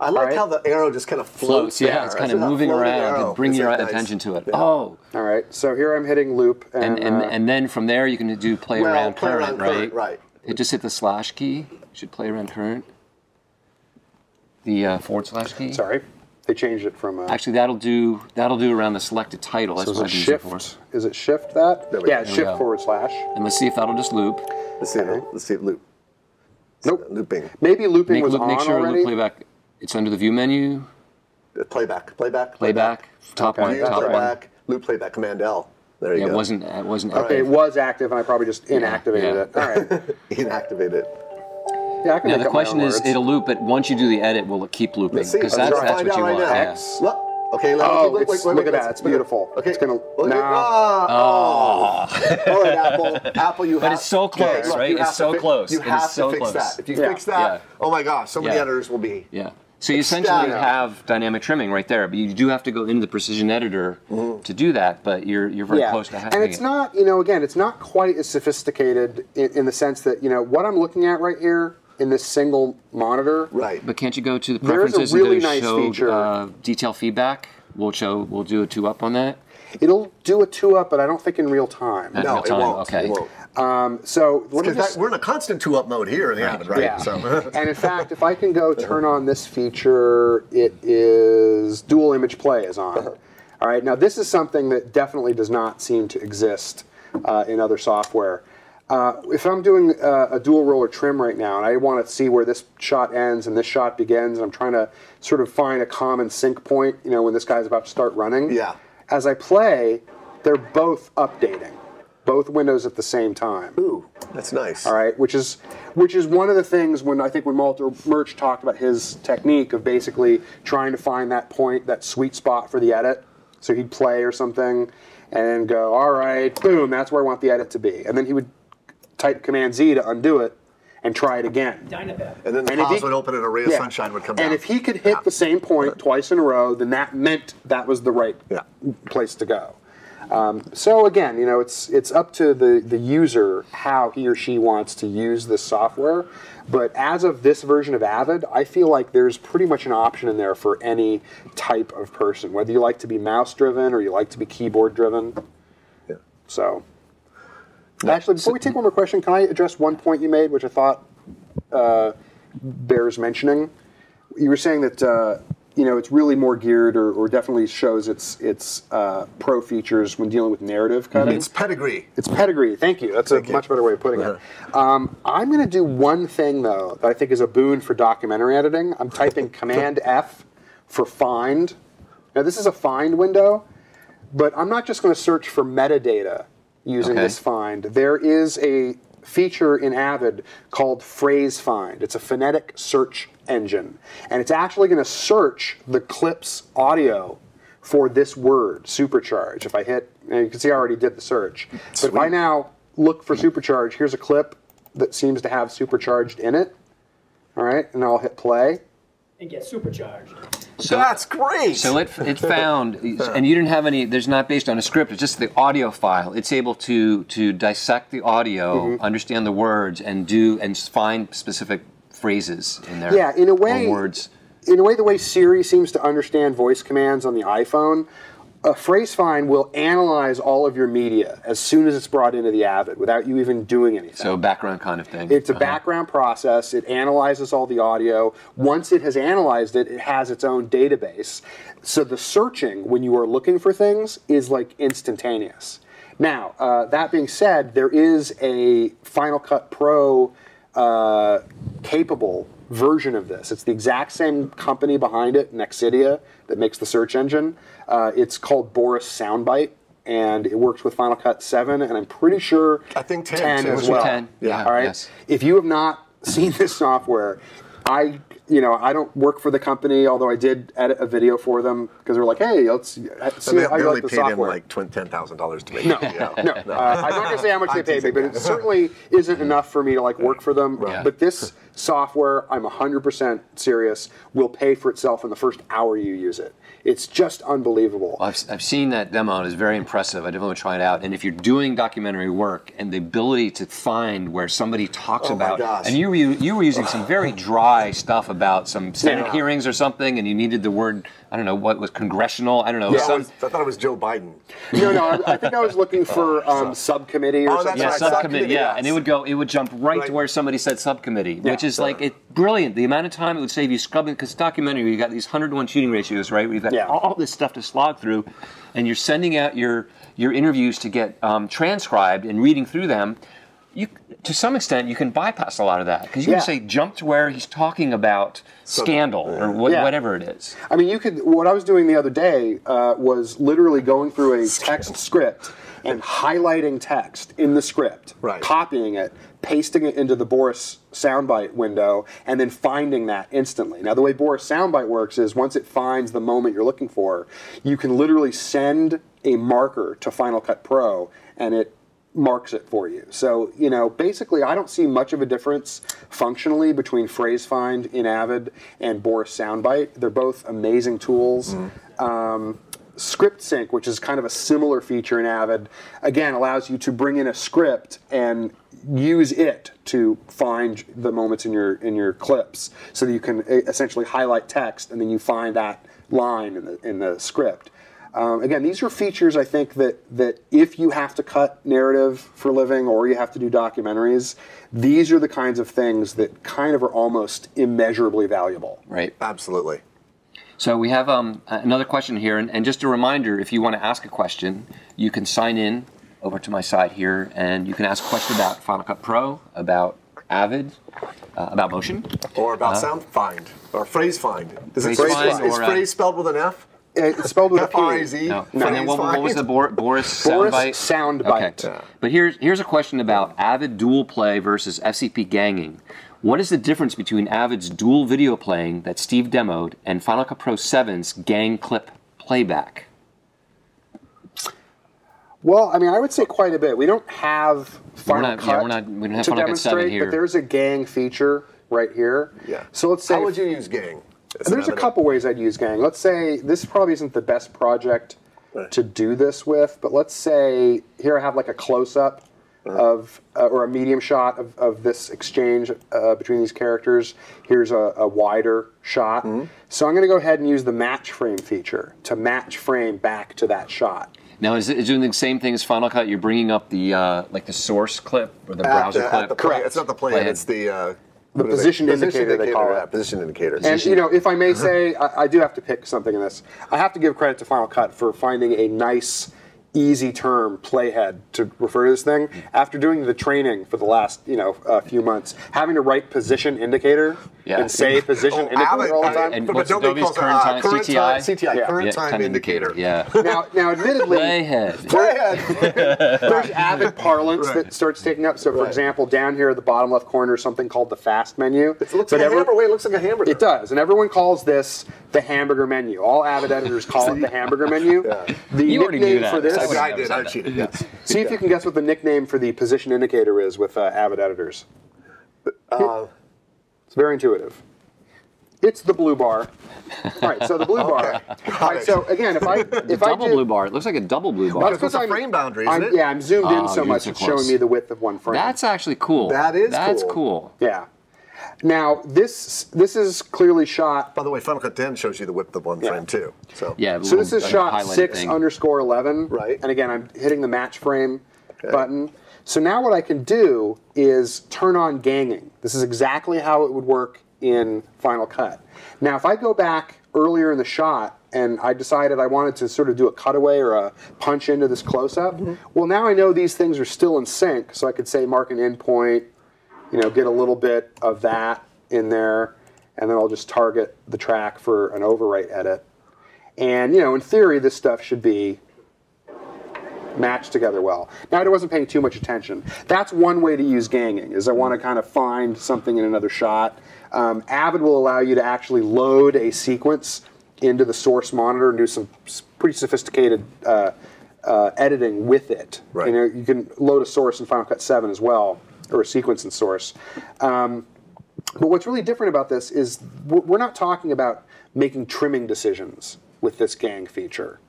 B: I like
C: Right.
B: how the arrow just kind of floats.
A: Floats, yeah,
B: there.
A: it's kind
B: Isn't
A: of moving around
B: arrow?
A: to bring your
B: nice?
A: attention to it.
B: Yeah.
A: Oh,
C: All right. So here I'm hitting loop, and,
A: and and,
C: uh,
A: and then from there you can do play
B: Well,
A: around
B: play
A: current,
B: around
A: right?
B: current, right.
A: It just hit the slash key. Should play around current. The uh, forward slash key.
C: sorry, they changed it from. Uh,
A: Actually, that'll do that'll do around the selected title. That's
C: so is
A: what
C: it
A: I've used it for.
C: shift? Is it shift that? Yeah,
B: go.
C: shift
A: There we go.
C: forward slash.
A: And let's see if that'll just loop.
B: Let's see.
C: Okay.
B: Let's see. Loop.
C: Nope.
B: Looping.
C: Maybe looping
A: Make,
C: was
A: loop,
C: on
A: make sure
C: already.
A: loop playback. It's under the view menu.
B: Uh, Playback. Playback.
A: Playback. Top
C: Okay.
A: one.
B: View,
A: Top one.
B: playback. Loop playback. Command L. There you
A: Yeah,
B: go.
A: it wasn't. It wasn't.
C: Okay, it was active, and I probably just inactivated
A: yeah.
C: it. All right.
B: Inactivate it.
C: Yeah, I can
A: Now the question is,
C: words.
A: it'll loop, but once you do the edit, will it keep looping?
B: Let's see.
A: Because
B: Let's
A: that's,
B: find
A: that's what
B: out
A: you
B: right
A: want.
B: now.
A: Yeah.
B: Look. Okay. Look,
C: Oh,
B: look,
C: it's-
B: look,
C: look
B: look,
C: at that, it's beautiful.
B: Okay.
C: It's gonna-
B: Look at-
C: no.
B: Ah, oh. All right, Apple. Apple, you
A: But
B: have.
A: it's so close,
B: Okay, look,
A: right? It's so
B: fi-
A: close.
B: You have
A: is so
B: to fix
A: close.
B: that. If you
C: Yeah.
B: fix that,
A: Yeah.
B: oh my gosh, so many
A: Yeah.
B: editors will be.
A: Yeah. So you essentially
B: Ecstatic.
A: have dynamic trimming right there, but you do have to go into the precision editor to do that. But you're you're very
C: yeah.
A: close to having
C: and it's
A: it.
C: not, you know, again, it's not quite as sophisticated in, in the sense that, you know, what I'm looking at right here in this single monitor.
B: Right.
A: But can't you go to the
C: There is a
A: preferences
C: really
A: and go
C: nice
A: show
C: feature.
A: uh, detail feedback? We'll show. We'll do a two up on that.
C: It'll do a two up, but I don't think in real time.
A: Not
B: no,
A: real
B: it won't.
A: okay.
B: It won't.
C: Um, so let me just,
B: that- we're in a constant two-up mode here in the Avid, right?
C: Yeah.
B: So.
C: and in fact, if I can go turn on this feature, it is dual image play is on. All right, now this is something that definitely does not seem to exist uh, in other software. Uh, if I'm doing uh, a dual roller trim right now and I want to see where this shot ends and this shot begins, and I'm trying to sort of find a common sync point, you know, when this guy's about to start running.
B: Yeah.
C: As I play, they're both updating, both windows at the same time.
B: Ooh, that's nice.
C: All right, which is which is one of the things when I think when Walter Murch talked about his technique of basically trying to find that point, that sweet spot for the edit. So he'd play or something, and go, all right, boom, that's where I want the edit to be, and then he would type Command Z to undo it and try it again.
D: Dynabet.
B: And then the
C: And if
B: pause
C: he-
B: would open and a ray of
C: Yeah.
B: sunshine would come
C: And if he could hit the same point twice in a row, then that meant that was the right
B: Yeah.
C: place to go. Um, so again, you know, it's it's up to the the user how he or she wants to use this software. But as of this version of Avid, I feel like there's pretty much an option in there for any type of person, whether you like to be mouse driven or you like to be keyboard driven.
B: Yeah.
C: So, actually, before we take one more question, can I address one point you made, which I thought uh, bears mentioning? You were saying that uh, you know it's really more geared, or, or definitely shows its its uh, pro features when dealing with narrative cutting.
B: It's pedigree.
C: It's pedigree. Thank you. That's a
B: you.
C: much better way of putting it. Um, I'm going to do one thing though that I think is a boon for documentary editing. I'm typing Command F for find. Now this is a find window, but I'm not just going to search for metadata using
A: Okay.
C: this find. There is a feature in Avid called Phrase Find. It's a phonetic search engine, and it's actually going to search the clip's audio for this word, supercharge. If I hit, and you can see I already did the search. But if I now look for supercharge, here's a clip that seems to have supercharged in it. All right, and I'll hit play.
D: and get supercharged.
A: So,
B: That's great.
A: So it, it found, and you didn't have any. There's not based on a script. It's just the audio file. It's able to to dissect the audio,
C: Mm-hmm.
A: understand the words, and do and find specific phrases in there.
C: Yeah, in a way,
A: words.
C: in a way, the way Siri seems to understand voice commands on the iPhone, a phrase find will analyze all of your media as soon as it's brought into the Avid without you even doing anything.
A: So background kind of thing.
C: It's a
A: Uh-huh.
C: background process. It analyzes all the audio. Once it has analyzed it, it has its own database. So the searching, when you are looking for things, is like instantaneous. Now, uh, that being said, there is a Final Cut Pro uh, capable version of this. It's the exact same company behind it, Nexidia, that makes the search engine. Uh, it's called Boris Soundbite. And it works with Final Cut 7, and I'm pretty sure
B: I think 10
C: 10 as well.
A: 10, yeah,
C: All right.
A: yes.
C: If you have not seen this software, I you know I don't work for the company, although I did edit a video for them because they're like, hey, let's see
B: So they,
C: how
B: they
C: you
B: only
C: like the
B: paid him like twen- ten thousand dollars to make
C: no,
B: it. Yeah.
C: no. Uh, I'm not gonna say how much they paid me, but it certainly isn't enough for me to like work for them.
A: Right.
C: But this software, I'm 100% serious, will pay for itself in the first hour you use it. It's just unbelievable.
A: I've, I've seen that demo and it's very impressive. I definitely want to try it out. And if you're doing documentary work and the ability to find where somebody talks
B: Oh
A: about, and you were, you were using some very dry stuff about some Senate
C: Yeah.
A: hearings or something, and you needed the word, I don't know, what was congressional, I don't know,
B: I,
A: some,
B: was- I thought it was Joe Biden.
C: no, no, I, I think I was looking for um, subcommittee or
B: Oh,
C: something.
A: yeah,
B: right,
C: like
A: subcommittee, yeah,
B: yes.
A: and it would go, it would jump right,
B: Right.
A: to where somebody said subcommittee,
C: Yeah.
A: which is like it brilliant. The amount of time it would save you scrubbing because documentary, you got these hundred to one shooting ratios, right? Where you've got
C: Yeah.
A: all this stuff to slog through, and you're sending out your your interviews to get um, transcribed and reading through them. You, to some extent, you can bypass a lot of that because you
C: Yeah.
A: can say jump to where he's talking about scandal or what,
C: Yeah.
A: whatever it is.
C: I mean, you could. What I was doing the other day uh, was literally going through a text script and highlighting text in the script,
B: Right.
C: copying it, pasting it into the Boris soundbite window, and then finding that instantly. Now, the way Boris soundbite works is once it finds the moment you're looking for, you can literally send a marker to Final Cut Pro, and it marks it for you. So, you know, basically, I don't see much of a difference functionally between Phrase Find in Avid and Boris Soundbite. They're both amazing tools. Um, Script Sync, which is kind of a similar feature in Avid, again allows you to bring in a script and use it to find the moments in your in your clips, so that you can eh, essentially highlight text and then you find that line in the in the script. Um, again, these are features I think that that if you have to cut narrative for a living or you have to do documentaries, these are the kinds of things that kind of are almost immeasurably valuable.
A: Right.
B: Absolutely.
A: So we have um, another question here, and, and just a reminder: if you want to ask a question, you can sign in over to my side here, and you can ask a question about Final Cut Pro, about Avid, uh, about Motion.
B: Or about sound find or phrase find. Is it
A: Phrase
B: phrase,
A: find
B: is
A: or, uh,
B: phrase spelled with an F?
C: It's spelled with a
B: F I
C: P.
B: Z.
A: No.
B: Phrase
A: And then what, what was the Bor- Boris
C: Boris
A: soundbite?
C: soundbite.
A: Okay. But here's here's a question about Avid dual play versus FCP ganging. What is the difference between Avid's dual video playing that Steve demoed and Final Cut Pro 7's gang clip playback?
C: Well, I mean, I would say quite a bit. We don't have Final
A: not-
C: Cut
A: yeah, we're not- we don't have
C: to
A: Final Cut 7
C: demonstrate,
A: here.
C: but there's a gang feature right here.
B: Yeah.
C: So let's say
B: How would you use gang? As an
C: There's a
B: evidence?
C: couple ways I'd use Gang. Let's say this probably isn't the best project
B: Right.
C: to do this with, but let's say here I have like a close up of uh, or a medium shot of, of this exchange uh, between these characters. Here's a, a wider shot.
B: Mm-hmm.
C: So I'm going to go ahead and use the match frame feature to match frame back to that shot.
A: Now, is it doing the same thing as Final Cut? You're bringing up the uh, like the source clip or the
B: At
A: browser
B: the,
A: clip.
B: the play,
C: Correct.
B: it's not the play,
A: Playhead.
B: it's the uh,
C: The
B: is it?
C: position indicator, they call it.
B: yeah, position indicator.
C: And you know, if I may say, I, I do have to pick something in this. I have to give credit to Final Cut for finding a nice, easy term playhead to refer to this thing. After doing the training for the last, you know, a few months, having to write position indicator
A: Yeah.
C: and say position
B: Oh,
C: indicator
B: Avid-
C: all the time.
A: And
B: but
A: what's
B: nobody
A: Adobe's
B: calls it,
A: current
B: uh,
A: time?
B: current
A: CTI?
B: time- CTI,
C: Yeah.
B: current
A: Yeah,
B: time indicator.
A: Yeah.
C: now, now, admittedly,
A: Playhead.
B: Playhead.
C: there's avid parlance
B: Right.
C: that starts taking up. So, for
B: Right.
C: example, down here at the bottom left corner something called the fast menu.
B: It looks
C: But
B: like a hamburger. Wait, it looks like a hamburger.
C: It does, and everyone calls this the hamburger menu. All Avid editors call it the hamburger menu.
B: Yeah.
C: The
A: You already
C: nickname
A: knew that.
C: for this.
B: I,
A: That's
B: I did.
A: I
B: I
A: said
B: cheated. Yes.
C: See if you can guess what the nickname for the position indicator is with uh, Avid editors.
B: Uh,
C: It's very intuitive. It's the blue bar. All right, so the blue bar. All right, so again, if I if I
A: double blue bar. It looks like a double blue bar.
B: That's Because it's a frame boundary, isn't
C: I'm-
B: it?
C: Yeah, I'm zoomed in
A: Oh,
C: so much it's
A: close.
C: showing me the width of one frame.
A: That's actually cool.
B: That is
A: That's
B: cool.
A: cool.
C: Yeah. Now this this is clearly shot.
B: By the way, Final Cut 10 shows you the width of one frame too. So
A: Yeah.
C: So this is shot six
A: thing.
C: underscore eleven.
B: Right.
C: And again, I'm hitting the match frame button. So now what I can do is turn on ganging. This is exactly how it would work in Final Cut. Now, if I go back earlier in the shot and I decided I wanted to sort of do a cutaway or a punch into this close-up, mm-hmm. well, now I know these things are still in sync. So I could say mark an endpoint, you know, get a little bit of that in there, and then I'll just target the track for an overwrite edit. And you know, in theory, this stuff should be matched together well. Now, I wasn't paying too much attention. That's one way to use ganging. Is I want to kind of find something in another shot. Um, Avid will allow you to actually load a sequence into the source monitor and do some pretty sophisticated uh, uh, editing with it.
B: Right.
C: You know, you can load a source in Final Cut 7 as well, or a sequence in source. Um, but what's really different about this is we're we're not talking about making trimming decisions with this gang feature.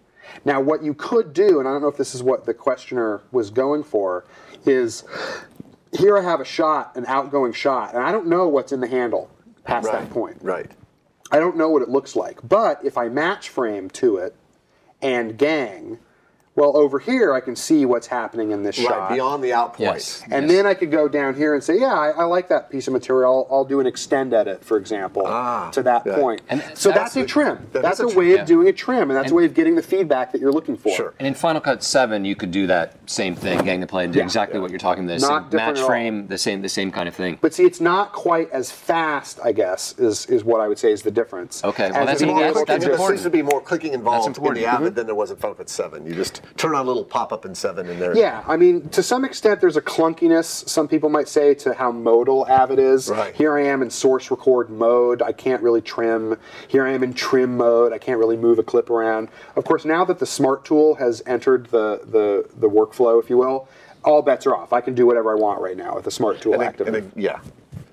C: Now, what you could do, and I don't know if this is what the questioner was going for, is here I have a shot, an outgoing shot, and I don't know what's in the handle past
B: right,
C: that point.
B: Right.
C: I don't know what it looks like. But if I match frame to it and gang, well, over here I can see what's happening in this
B: Right.
C: shot.
B: Beyond the out point.
A: Yes.
C: And then I could go down here and say, yeah, I, I like that piece of material. I'll, I'll do an extend edit, for example,
B: Ah,
C: to that
B: yeah.
C: point.
A: And
C: so
A: that's
C: that's, a trim.
B: that
C: that's a,
B: a trim,
C: way
A: yeah.
C: of doing a trim, and that's a way of getting the feedback that you're looking for.
B: Sure.
A: And in Final Cut 7, you could do that same thing, gang to play, and do
C: Yeah.
A: exactly what you're talking about.
C: Not different
A: match
C: at all.
A: frame, the same, the same kind of thing.
C: But see, it's not quite as fast, I guess, is, is what I would say is the difference.
A: Okay, well,
C: As
A: that's
C: in
A: that's-
C: able
A: that's
C: just-
B: there seems to be more clicking involved in the Avid
C: Mm-hmm.
B: than there was in Final Cut 7. You just turn on a little pop up in 7 in there.
C: Yeah, I mean, to some extent, there's a clunkiness, some people might say, to how modal Avid is.
B: Right.
C: Here I am in source record mode. I can't really trim. Here I am in trim mode. I can't really move a clip around. Of course, now that the Smart Tool has entered the, the, the workflow, if you will, all bets are off. I can do whatever I want right now with the Smart Tool
B: And
C: active.
B: yeah.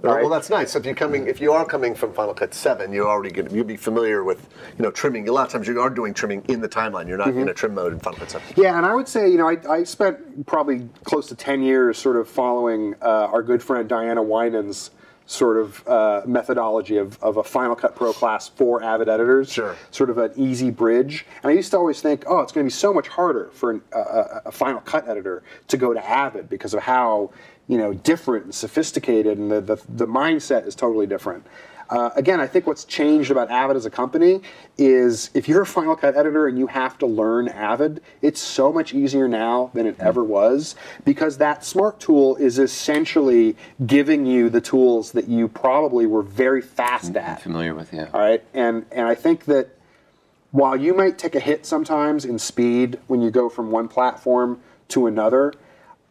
B: Well,
C: right.
B: well, that's nice. So if you're coming, if you are coming from Final Cut Seven, you're already going to you'll be familiar with, you know, trimming. A lot of times you are doing trimming in the timeline. You're not
C: Mm-hmm.
B: in a trim mode in Final Cut Seven.
C: Yeah, and I would say, you know, I, I spent probably close to 10 years sort of following uh, our good friend Diana Weynand's sort of uh, methodology of, of a Final Cut Pro class for Avid editors.
B: Sure.
C: Sort of an easy bridge. And I used to always think, oh, it's going to be so much harder for an, a, a Final Cut editor to go to Avid because of how, you know, different and sophisticated and the, the, the mindset is totally different. Uh, again, I think what's changed about Avid as a company is if you're a Final Cut editor and you have to learn Avid, it's so much easier now than it ever was because that smart tool is essentially giving you the tools that you probably were very fast at.
A: Familiar with, yeah.
C: All right, and and I think that while you might take a hit sometimes in speed when you go from one platform to another,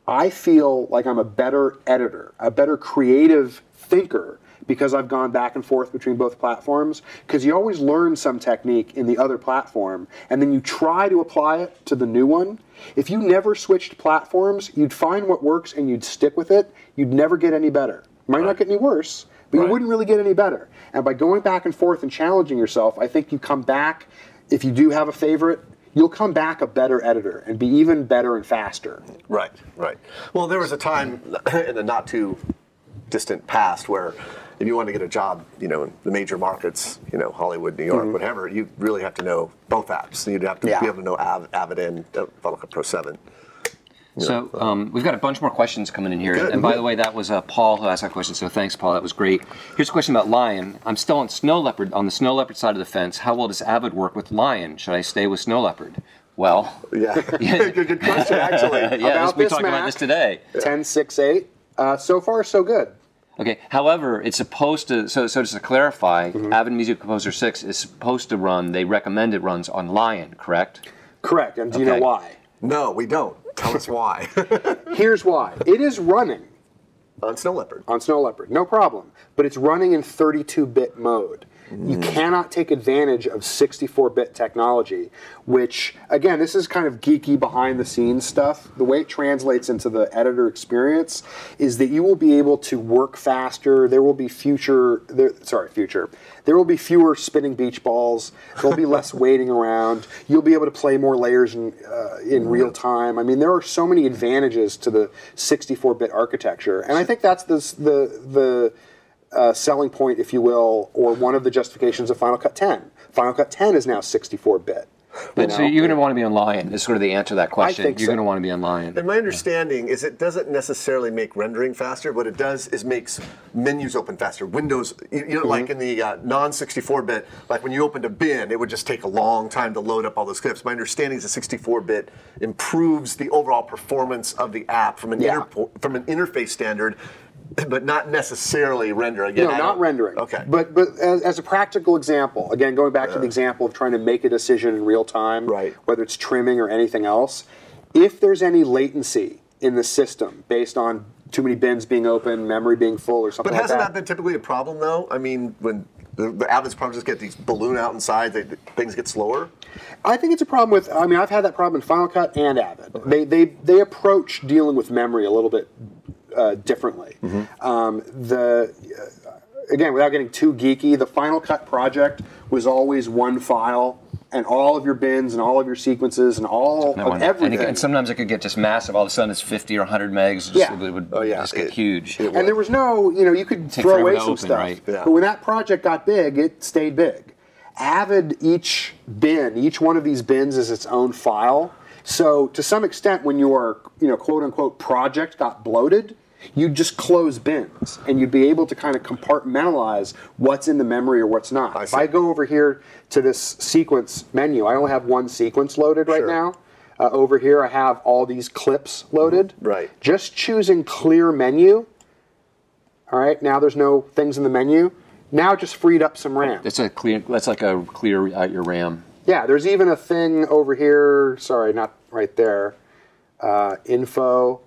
C: I feel like I'm a better editor, a better creative thinker because I've gone back and forth between both platforms. Because you always learn some technique in the other platform, and then you try to apply it to the new one. If you never switched platforms, you'd find what works and you'd stick with it. You'd never get any better. Might not get any worse, but
B: Right.
C: you wouldn't really get any better. And by going back and forth and challenging yourself, I think you come back. If you do have a favorite, you'll come back a better editor and be even better and faster.
B: Right, right. Well, there was a time in the not too distant past where if you wanted to get a job, you know, in the major markets, you know, Hollywood, New York, whatever, you really have to know both apps. You'd have to
C: Mm-hmm. Yeah.
B: be able to know Av- Avid and uh, Final Cut Pro 7.
A: So um, we've got a bunch more questions coming in here.
B: Good.
A: And by the way, that was uh, Paul who asked that question. So thanks, Paul. That was great. Here's a question about Lion. I'm still on Snow Leopard on the Snow Leopard side of the fence. How well does Avid work with Lion? Should I stay with Snow Leopard? Well,
B: Yeah, good, good question, actually.
A: yeah,
C: About
A: we
C: this
A: talked about this today.
C: 10, 6, 8. Uh, so far, so good.
A: Okay. However, it's supposed to. So, so just to clarify,
C: Mm-hmm.
A: Avid Music Composer Six is supposed to run. They recommend it runs on Lion, correct?
C: Correct. And do you know why?
B: No, we don't. Tell us why.
C: Here's why. It is running
B: On Snow Leopard.
C: on Snow Leopard, no problem. But it's running in 32-bit mode. You mm. cannot take advantage of 64-bit technology, which again, this is kind of geeky behind-the-scenes stuff. The way it translates into the editor experience is that you will be able to work faster. There will be future, there, sorry, future. There will be fewer spinning beach balls. There'll be less waiting around. You'll be able to play more layers in, uh, in real time. I mean, there are so many advantages to the 64-bit architecture, and I think that's the the the uh, selling point, if you will, or one of the justifications of Final Cut 10. Final Cut 10 is now 64-bit.
A: But so you're going to want to be on Lion. Is sort of the answer to that question. you're
C: so.
A: going to want to be on Lion.
B: And my understanding is it doesn't necessarily make rendering faster. What it does is makes menus open faster. Windows, you you know, like
C: Mm-hmm.
B: in the uh, non 64 bit, like when you opened a bin, it would just take a long time to load up all those clips. My understanding is the 64 bit improves the overall performance of the app from an,
C: Yeah.
B: from an interface standard, but not necessarily render. Again,
C: No, not rendering.
B: Okay.
C: But but as, as a practical example, again, going back to the example of trying to make a decision in real time,
B: Right.
C: whether it's trimming or anything else, if there's any latency in the system based on too many bins being open, memory being full, or something
B: But hasn't
C: that.
B: that been typically a problem though? I mean, when the, the Avid's projects get these balloon out inside, they, things get slower.
C: I think it's a problem with. I mean, I've had that problem in Final Cut and Avid. They they they approach dealing with memory a little bit uh, differently. Um, the uh, again, without getting too geeky, the Final Cut project was always one file, and all of your bins and all of your sequences and all
A: I
C: of
A: wonder-
C: everything.
A: And, it- and sometimes it could get just massive. All of a sudden, it's 50 or 100 megs. Just,
C: Yeah.
A: It would
B: Oh, yeah.
A: just get
B: It-
A: huge.
B: it
C: And there was no, you know, you could
A: Take
C: throw away some
A: open,
C: stuff.
A: right?
B: Yeah.
C: But when that project got big, it stayed big. Avid, each bin, each one of these bins is its own file. So to some extent, when your, you know, quote unquote project got bloated, you'd just close bins and you'd be able to kind of compartmentalize what's in the memory or what's not.
B: I
C: if. I go over here to this sequence menu, I only have one sequence loaded right
B: Sure.
C: now. Uh, over here, I have all these clips loaded.
B: Right.
C: Just choosing clear menu. All right, now there's no things in the menu. Now just freed up some RAM.
A: That's a clear. That's like a clear out your RAM.
C: Yeah, there's even a thing over here. Sorry, not right there. Uh, info.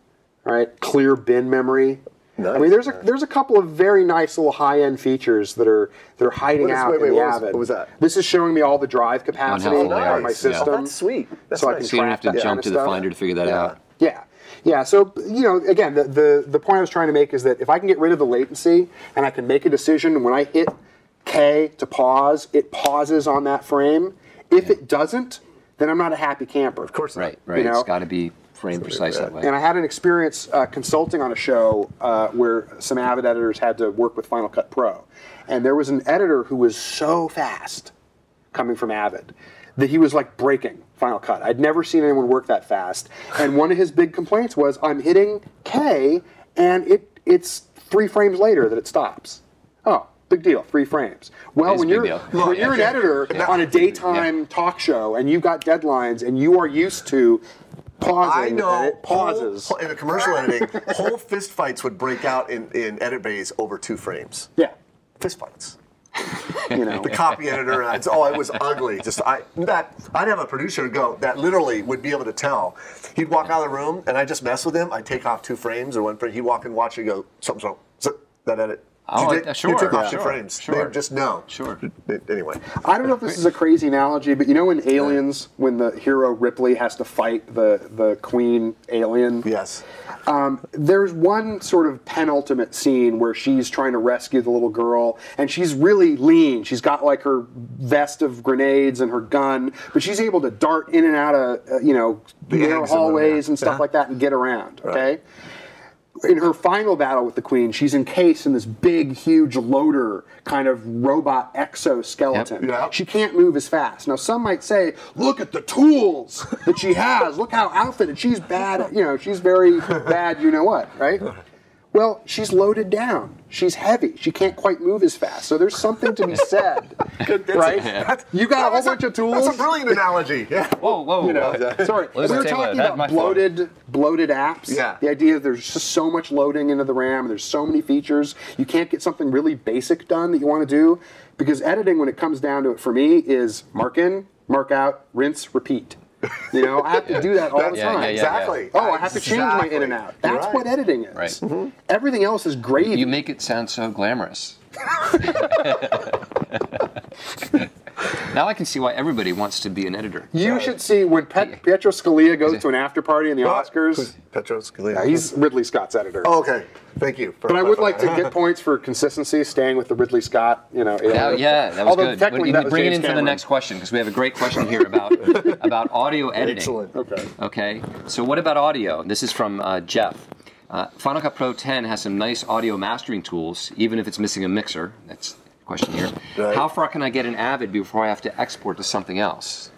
C: All right, clear bin memory.
B: Nice.
C: I mean, there's a there's a couple of very nice little high end features that are they're hiding
B: What is-
C: out
B: wait, wait,
C: in the
B: what was-
C: Avid.
B: what was that?
C: This is showing me all the drive capacity
A: full
C: on
A: they are,
C: my
A: yeah.
C: system.
B: Oh, that's sweet. That's
C: So I can
A: So you don't have to jump to the
C: stuff.
A: finder to figure that
B: Yeah.
A: out.
C: Yeah. Yeah, so you know, again, the, the the point I was trying to make is that if I can get rid of the latency and I can make a decision, when I hit K to pause, it pauses on that frame. If it doesn't, then I'm not a happy camper.
B: Of course, not.
A: Right. Right.
C: You know?
A: It's got to be frame precise that way.
C: And I had an experience uh, consulting on a show uh, where some Avid editors had to work with Final Cut Pro, and there was an editor who was so fast coming from Avid that he was like breaking Final Cut. I'd never seen anyone work that fast. And one of his big complaints was, I'm hitting K, and it it's three frames later that it stops. Oh. Big deal, three frames. Well, when you're
A: deal.
C: when
B: Look,
C: you're an
B: okay.
C: editor
B: Now-
C: on a daytime talk show and you've got deadlines and you are used to pausing
B: I know.
C: and pauses.
B: whole- in the commercial editing, whole fist fights would break out in, in edit bays over two frames.
C: Yeah,
B: Fist fights.
C: you know.
B: The copy editor, and I'd, oh, it was ugly. Just I that I'd have a producer go that literally would be able to tell. He'd walk out of the room, and I just mess with him. I'd take off two frames or one frame. He'd walk and watch it. Go something's wrong. So, that edit.
A: Oh,
B: you,
A: uh,
B: take,
A: sure,
B: you took off
A: yeah.
B: two
A: sure,
B: frames.
A: sure.
B: They would just know.
A: Sure.
B: Anyway,
C: I don't know if this is a crazy analogy, but you know in Aliens, when the hero Ripley has to fight the the queen alien,
B: yes.
C: there's one sort of penultimate scene where she's trying to rescue the little girl, and she's really lean. She's got like her vest of grenades and her gun, but she's able to dart in and out of uh, you know
B: The
C: narrow
B: eggs and
C: hallways and stuff
B: yeah.
C: like that and get around. Okay. In her final battle with the queen, she's encased in this big, huge loader kind of robot exoskeleton.
B: Yep. Yeah.
C: She can't move as fast. Now, some might say, look at the tools that she has. Look how outfitted. She's bad, you know, she's very bad, you know what, right? Well, she's loaded down. She's heavy. She can't quite move as fast. So there's something to be said, right?
B: That's-
C: You got a
B: that
C: whole
B: was
C: bunch of tools.
B: That's a brilliant analogy. Yeah.
A: Whoa, whoa.
C: you know,
A: uh,
C: sorry, we
A: Listen,
C: were
A: tell you what,
C: talking
A: that's
C: about
A: my fault.
C: bloated, bloated apps.
B: Yeah.
C: The idea that there's just so much loading into the RAM. There's so many features. You can't get something really basic done that you want to do because editing, when it comes down to it, for me, is mark in, mark out, rinse, repeat. You know, I have to do that all the time.
A: yeah, yeah.
B: exactly.
C: Oh, I have to change my in and out. That's
B: Right.
C: what editing is.
A: Right.
B: Mm-hmm.
C: Everything else is gravy.
A: You make it sound so glamorous. now I can see why everybody wants to be an editor.
C: You should see when Pet, Pietro Scalia goes to an after party in the Oscars.
B: Petros Scalia.
C: Yeah, he's Ridley Scott's editor.
B: Oh, okay. Thank you. for
C: But I would like to get points for consistency, staying with the Ridley Scott, you know.
A: Yeah, yeah, that was
C: Although
A: good.
C: technically
A: But
C: that was
A: bring it
C: James
A: in for the next question because we have a great question here about about audio editing.
B: Excellent.
C: Okay.
A: Okay. So what about audio? This is from uh, Jeff. Uh, Final Cut Pro 10 has some nice audio mastering tools, even if it's missing a mixer. That's the question here.
B: Right.
A: How far can I get an Avid before I have to export to something else?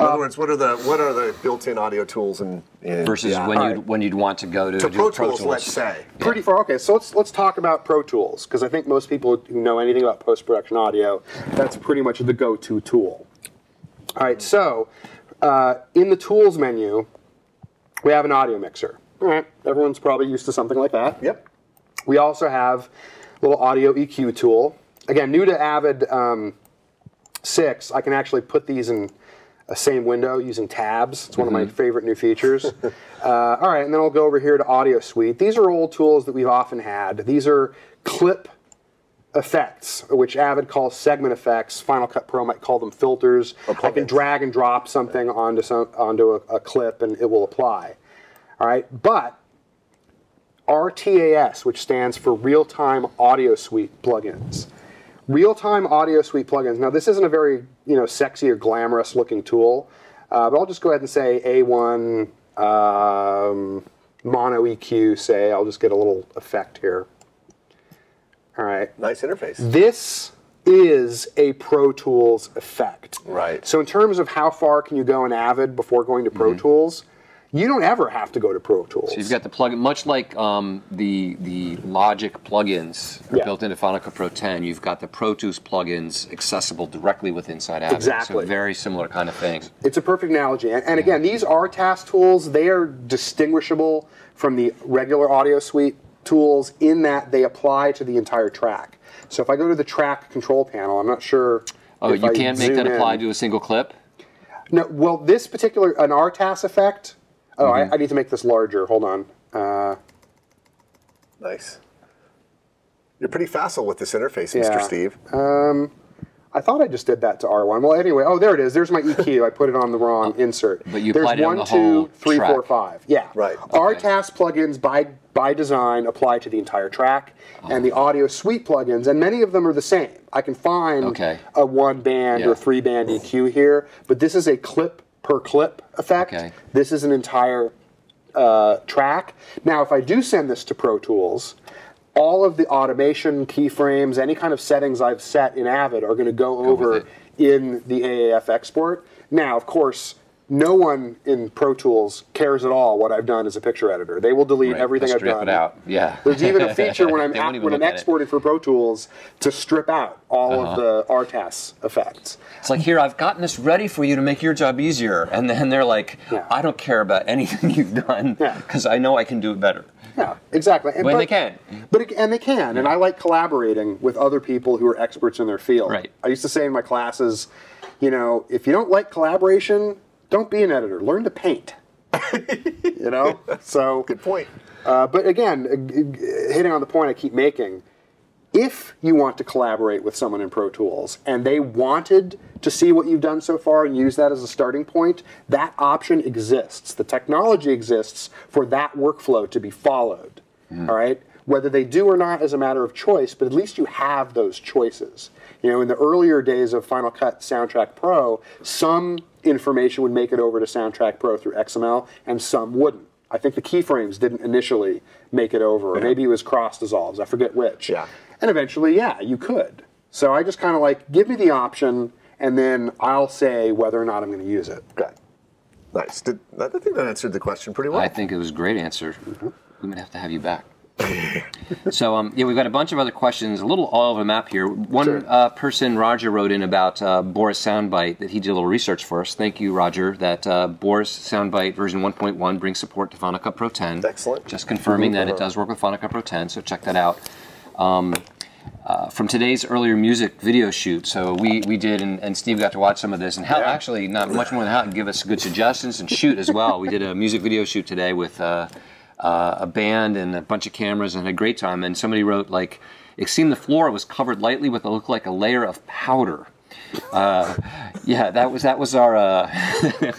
B: In other words, what are the what are the built-in audio tools and
A: Versus when you
C: right.
A: when you'd want to go to,
B: to
A: do
B: Pro Tools, let's say.
C: Pretty far. Okay, so let's let's talk about Pro Tools because I think most people who know anything about post production audio, that's pretty much the go-to tool. All right, so uh, in the tools menu, we have an audio mixer. All right, everyone's probably used to something like that.
B: Yep.
C: We also have a little audio EQ tool. Again, new to Avid um, 6, I can actually put these in a same window using tabs. It's one of my favorite new features. uh, all right, and then I'll go over here to Audio Suite. These are old tools that we've often had. These are clip effects, which Avid calls segment effects. Final Cut Pro might call them filters.
B: Or
C: I can drag and drop something onto some onto a, a clip, and it will apply. All right, but RTAS, which stands for Real Time Audio Suite plugins. Real Time Audio Suite plugins. Now, this isn't a very you know sexy or glamorous looking tool, uh, but I'll just go ahead and say A1 um, Mono EQ. Say I'll just get a little effect here. All right.
B: Nice interface.
C: This is a Pro Tools effect.
B: Right.
C: So in terms of how far can you go in Avid before going to Pro Tools, you don't ever have to go to Pro Tools.
A: So you've got the plugin, much like um, the the Logic plugins are
C: Yeah.
A: built into Final Cut Pro 10. You've got the Pro Tools plugins accessible directly with inside Avid.
C: Exactly.
A: So very similar kind of things.
C: It's a perfect analogy. And, and again, these are task tools. They are distinguishable from the regular audio suite tools in that they apply to the entire track. So if I go to the track control panel, I'm not sure.
A: Oh, you
C: I
A: can't make that
C: zoom
A: apply
C: in.
A: to a single clip.
C: No, well, this particular an RTAS effect. Oh,
A: Mm-hmm.
C: I, I need to make this larger. Hold on. Uh,
B: Nice. You're pretty facile with this interface,
C: Yeah.
B: Mr. Steve.
C: Um, I thought I just did that to R1. Well, anyway, oh, there it is. There's my EQ. I put it on the wrong insert.
A: But you
C: There's
A: applied it on the
C: two,
A: whole
C: three,
A: track.
C: four, five. Yeah.
B: Right.
C: Our
A: Okay.
C: task plugins by by design apply to the entire track, and the audio suite plugins, and many of them are the same. I can find
A: Okay.
C: a one band
A: Yeah.
C: or three band EQ here, but this is a clip per clip effect.
A: Okay.
C: This is an entire uh, track. Now, if I do send this to Pro Tools, all of the automation keyframes, any kind of settings I've set in Avid are going to go, over
A: it.
C: in the AAF export. Now, of course, no one in Pro Tools cares at all what I've done as a picture editor. They will delete
A: Right,
C: everything I've
A: strip
C: done.
A: it out. Yeah.
C: There's even a feature when I'm at, when I'm
A: at it.
C: exporting for Pro Tools to strip out all
A: Uh-huh.
C: of the RTAS effects.
A: It's like here, I've gotten this ready for you to make your job easier, and then they're like,
C: Yeah.
A: I don't care about anything you've done
C: Yeah.
A: because I know I can do it better.
C: Yeah, exactly. And,
A: When
C: but-
A: they can.
C: But it, and they can, and I like collaborating with other people who are experts in their field.
A: Right.
C: I used to say in my classes, you know, if you don't like collaboration, don't be an editor. Learn to paint. you know. So
B: Good point.
C: uh, but again, uh, g- g- hitting on the point I keep making, if you want to collaborate with someone in Pro Tools and they wanted to see what you've done so far and use that as a starting point, that option exists. The technology exists for that workflow to be followed. All right? Whether they do or not is a matter of choice, but at least you have those choices. You know, in the earlier days of Final Cut Soundtrack Pro, some information would make it over to Soundtrack Pro through XML and some wouldn't. I think the keyframes didn't initially make it over, or maybe it was cross dissolves. I forget which.
B: Yeah.
C: And eventually, yeah, you could. So I just kind of like give me the option, and then I'll say whether or not I'm going to use it.
B: Okay. Nice. Did, I think that answered the question pretty well.
A: I think it was a great answer. Mm-hmm. We might have to have you back. So um, yeah, we've got a bunch of other questions, a little all over the map here. One
C: Sure.
A: uh, person, Roger, wrote in about uh, Boris Soundbite that he did a little research for us. Thank you, Roger. That uh, Boris Soundbite version 1.1 brings support to Cut Pro 10.
B: Excellent.
A: Just confirming that it does work with Cut Pro 10. So check that out. Um, uh, from today's earlier music video shoot, so we, we did, and, and Steve got to watch some of this, and Hal,
C: Yeah.
A: actually not much more than Hal, give us good suggestions and shoot as well. we did a music video shoot today with uh, uh, a band and a bunch of cameras and had a great time. And somebody wrote like, it seemed the floor was covered lightly with what looked like a layer of powder. Uh, yeah, that was that was our. Uh,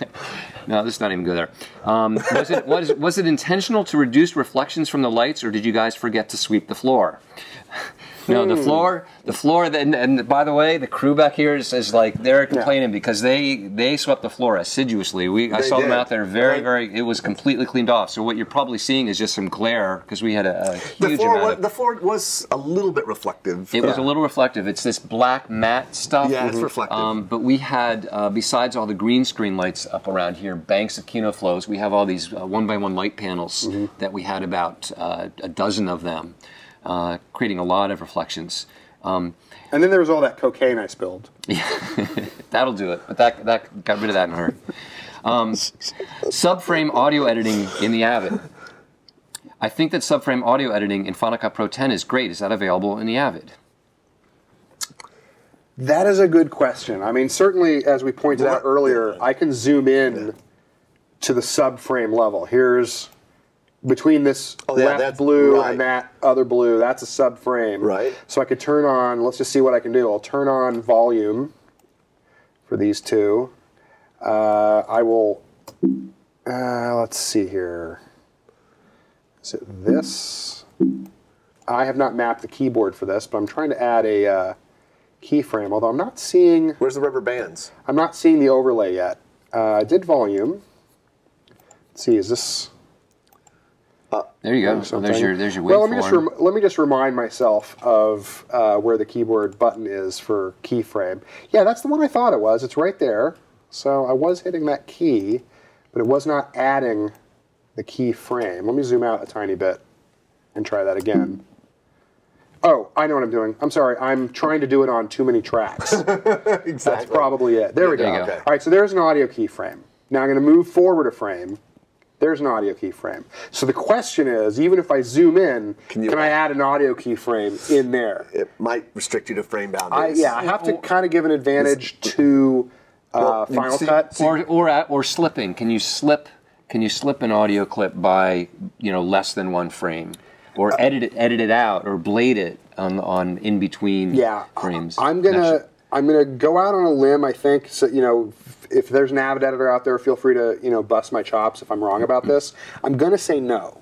A: no, let's not even go there. Um, was it was was it intentional to reduce reflections from the lights, or did you guys forget to sweep the floor? No, the floor, the floor. And, and by the way, the crew back here is, is like they're complaining because they they swept the floor assiduously. We I saw them out there very
B: Right.
A: very. It was completely cleaned off. So what you're probably seeing is just some glare because we had a, a
B: The
A: huge
B: floor,
A: amount
B: was,
A: of.
B: the floor was a little bit reflective.
A: It was a little reflective. It's this black matte stuff.
B: Yeah, it's reflective.
A: Um, but we had, uh, besides all the green screen lights up around here, banks of Kino Flos. We have all these uh, one by one light panels
B: Mm-hmm.
A: that we had about uh, a dozen of them, uh, creating a lot of reflections. Um,
C: And then there was all that cocaine I spilled.
A: Yeah, that'll do it. But that that got rid of that in a hurry. Um, subframe audio editing in the Avid. I think that subframe audio editing in Final Cut Pro 10 is great. Is that available in the Avid?
C: That is a good question. I mean, certainly, as we pointed out earlier, I can zoom in to the subframe level. Here's between this
B: Oh, yeah,
C: left blue
B: right.
C: and that other blue. That's a subframe.
B: Right.
C: So I could turn on. Let's just see what I can do. I'll turn on volume for these two. Uh, I will. Uh, let's see here. Is it this? I have not mapped the keyboard for this, but I'm trying to add a uh, keyframe. Although I'm not seeing.
B: Where's the rubber bands?
C: I'm not seeing the overlay yet. Uh, I did volume. Let's see, is this
A: There you go. So there's your there's your
C: well, let me just rem- let me just remind myself of uh, where the keyboard button is for keyframe. Yeah, that's the one I thought it was. It's right there. So I was hitting that key, but it was not adding the key frame. Let me zoom out a tiny bit and try that again. Oh, I know what I'm doing. I'm sorry. I'm trying to do it on too many tracks.
B: Exactly.
C: That's probably it. There we go.
A: Go.
B: Okay.
C: All right, so there's an audio keyframe. Now I'm going to move forward a frame. There's an audio keyframe. So the question is, even if I zoom in,
B: Can
C: can,
B: you-
C: I add an audio keyframe in there?
B: It might restrict you to frame
C: I,
B: boundaries.
C: yeah, I have to kind of give an advantage to uh,
B: Well,
C: Final
B: see-
C: Cut.
A: or or or slipping. Can you slip? Can you slip an audio clip by you know less than one frame, or edit it edit it out, or blade it on on in between
C: yeah,
A: frames?
C: I'm gonna I'm gonna go out on a limb. I think so. You know, if, there's an Avid editor out there, feel free to you know bust my chops if I'm wrong about this. I'm gonna say no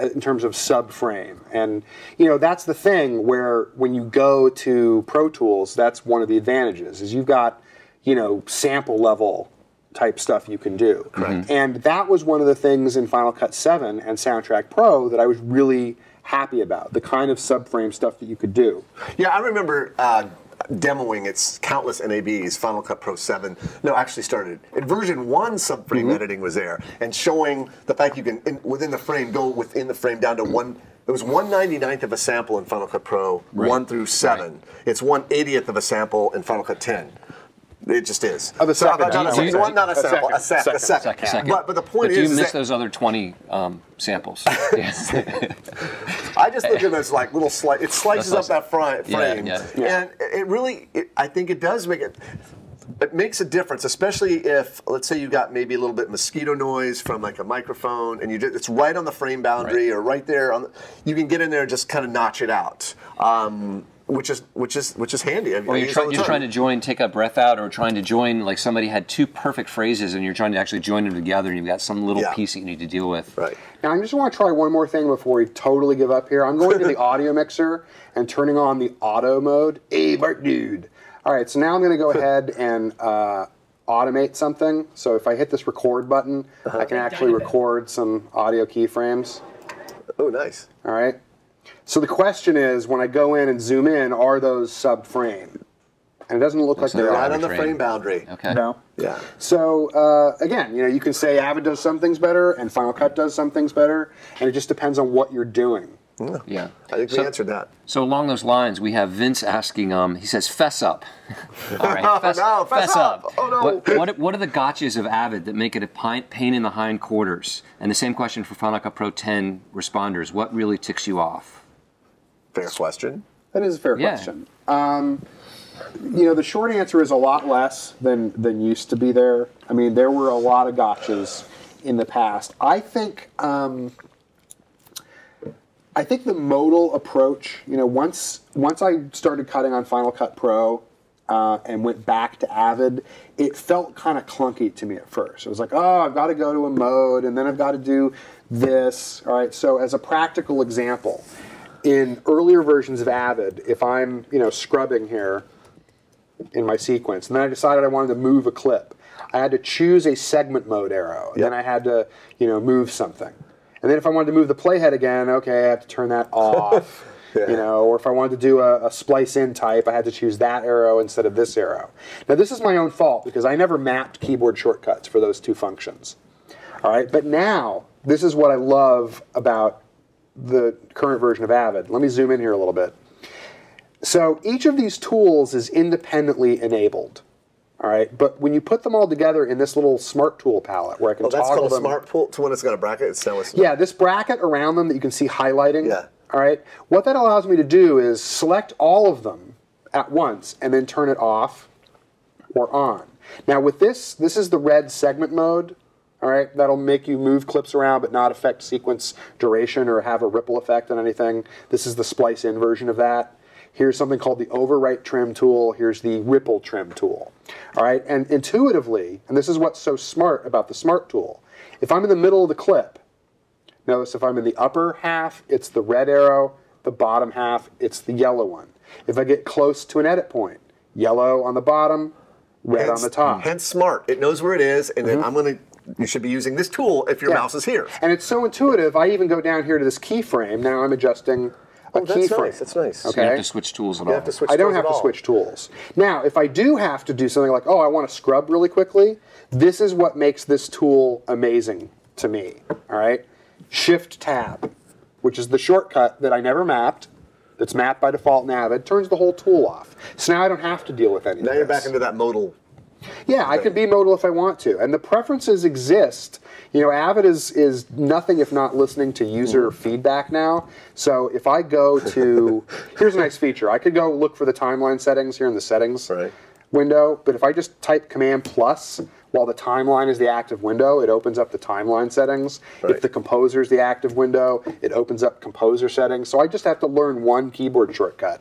C: uh, in terms of subframe, and you know that's the thing where when you go to Pro Tools, that's one of the advantages is you've got you know sample level type stuff you can do. Correct. And that was one of the things in Final Cut 7 and Soundtrack Pro that I was really happy about the kind of subframe stuff that you could do.
B: Yeah, I remember uh, demoing its countless NABs, Final Cut Pro 7. No, actually started in version one. Subframe
C: Mm-hmm.
B: editing was there, and showing the fact you can in, within the frame go within the frame down to one. It was one ninety ninth of a sample in Final Cut Pro one through seven. It's one eightieth of a sample in Final Cut 10. It just is.
C: Of a
B: So,
C: second.
B: not a
A: you-
B: one, not a,
C: a
B: sample,
C: second,
B: a,
C: second,
B: a second.
A: Second, second.
B: But, but the point
A: but do
B: is,
A: you miss those other twenty um, samples?
B: I just look at it as like little sli- It slices up
A: slice.
B: that front
A: Yeah,
B: frame,
A: yeah.
B: and it really. It, I think it does make it. It makes a difference, especially if, let's say, you got maybe a little bit mosquito noise from like a microphone, and you just, it's right on the frame boundary
A: Right.
B: or right there. On the, you can get in there and just kind of notch it out, um, which is which is which is handy. I, I
A: Or you're,
B: it
A: try, you're
B: time.
A: trying to join, take a breath out, or trying to join, like somebody had two perfect phrases and you're trying to actually join them together and you've got some little
B: Yeah.
A: piece that you need to deal with.
B: Right.
C: Now, I just want to try one more thing before we totally give up here. I'm going to the audio mixer and turning on the auto mode. Hey, Bart Dude. All right, so now I'm going to go ahead and uh, automate something. So if I hit this record button, I can actually record some audio keyframes.
B: Oh, nice.
C: All right. So the question is, when I go in and zoom in, are those subframe? And it doesn't look
A: Looks
C: like they're
B: Right on the
A: frame.
B: frame boundary.
A: Okay.
C: No.
B: Yeah.
C: So uh, again, you know, you can say Avid does some things better and Final Cut does some things better, and it just depends on what you're doing.
A: Yeah. yeah.
B: I think we
A: So-
B: answered that.
A: So along those lines, we have Vince asking. Um, he says, "Fess up." All right, fess,
B: no, fess up. Oh, no.
A: What, what, what are the gotchas of Avid that make it a pain in the hindquarters? And the same question for Final Cut Pro 10 responders. What really ticks you off?
B: Fair question.
C: That is a fair
A: Yeah.
C: question. Um, you know, the short answer is a lot less than than used to be there. I mean, there were a lot of gotchas in the past. I think. Um, I think the modal approach, you know, once once I started cutting on Final Cut Pro uh, and went back to Avid, it felt kind of clunky to me at first. It was like, oh, I've got to go to a mode, and then I've got to do this. All right. So, as a practical example, in earlier versions of Avid, if I'm you know scrubbing here in my sequence, and then I decided I wanted to move a clip, I had to choose a segment mode arrow. and Then I had to you know move something, and then if I wanted to move the playhead again, okay, I have to turn that off. You know, or if I wanted to do a, a splice in type, I had to choose that arrow instead of this arrow. Now, this is my own fault because I never mapped keyboard shortcuts for those two functions. All right, but now this is what I love about the current version of Avid. Let me zoom in here a little bit. So each of these tools is independently enabled. All right, but when you put them all together in this little smart tool palette where I can
B: Oh, that's
C: toggle
B: called a
C: them,
B: smart pull. To when it's got a bracket, it's now a smart.
C: yeah, this bracket around them that you can see highlighting.
B: Yeah.
C: All right. What that allows me to do is select all of them at once and then turn it off or on. Now with this, this is the red segment mode. All right, that'll make you move clips around but not affect sequence duration or have a ripple effect on anything. This is the splice in version of that. Here's something called the overwrite trim tool. Here's the ripple trim tool. All right, and intuitively, and this is what's so smart about the smart tool, if I'm in the middle of the clip, Notice if I'm in the upper half, it's the red arrow. The bottom half, it's the yellow one. If I get close to an edit point, yellow on the bottom, red
B: Hence,
C: on the top.
B: hence smart. It knows where it is, and then mm-hmm. I'm gonna. You should be using this tool if your.
C: Yeah.
B: mouse is here.
C: And it's so intuitive. I even go down here to this keyframe. Now I'm adjusting a
B: Oh, that's
C: keyframe.
B: nice. That's nice.
A: You don't have to switch tools at
B: You
A: all.
B: have to switch.
C: I don't have to
B: all.
C: switch tools. Now, if I do have to do something like, oh, I want to scrub really quickly, this is what makes this tool amazing to me. All right? Shift tab, which is the shortcut that I never mapped, that's mapped by default in Avid, turns the whole tool off. So now I don't have to deal with any
B: Now you're back into that modal.
C: Yeah, I can be modal if I want to, and the preferences exist. You know, Avid is is nothing if not listening to user hmm. feedback now. So if I go to, here's a nice feature. I could go look for the timeline settings here in the settings
B: Right.
C: window, but if I just type Command plus while the timeline is the active window, it opens up the timeline settings.
B: Right.
C: If the composer is the active window, it opens up composer settings. So I just have to learn one keyboard shortcut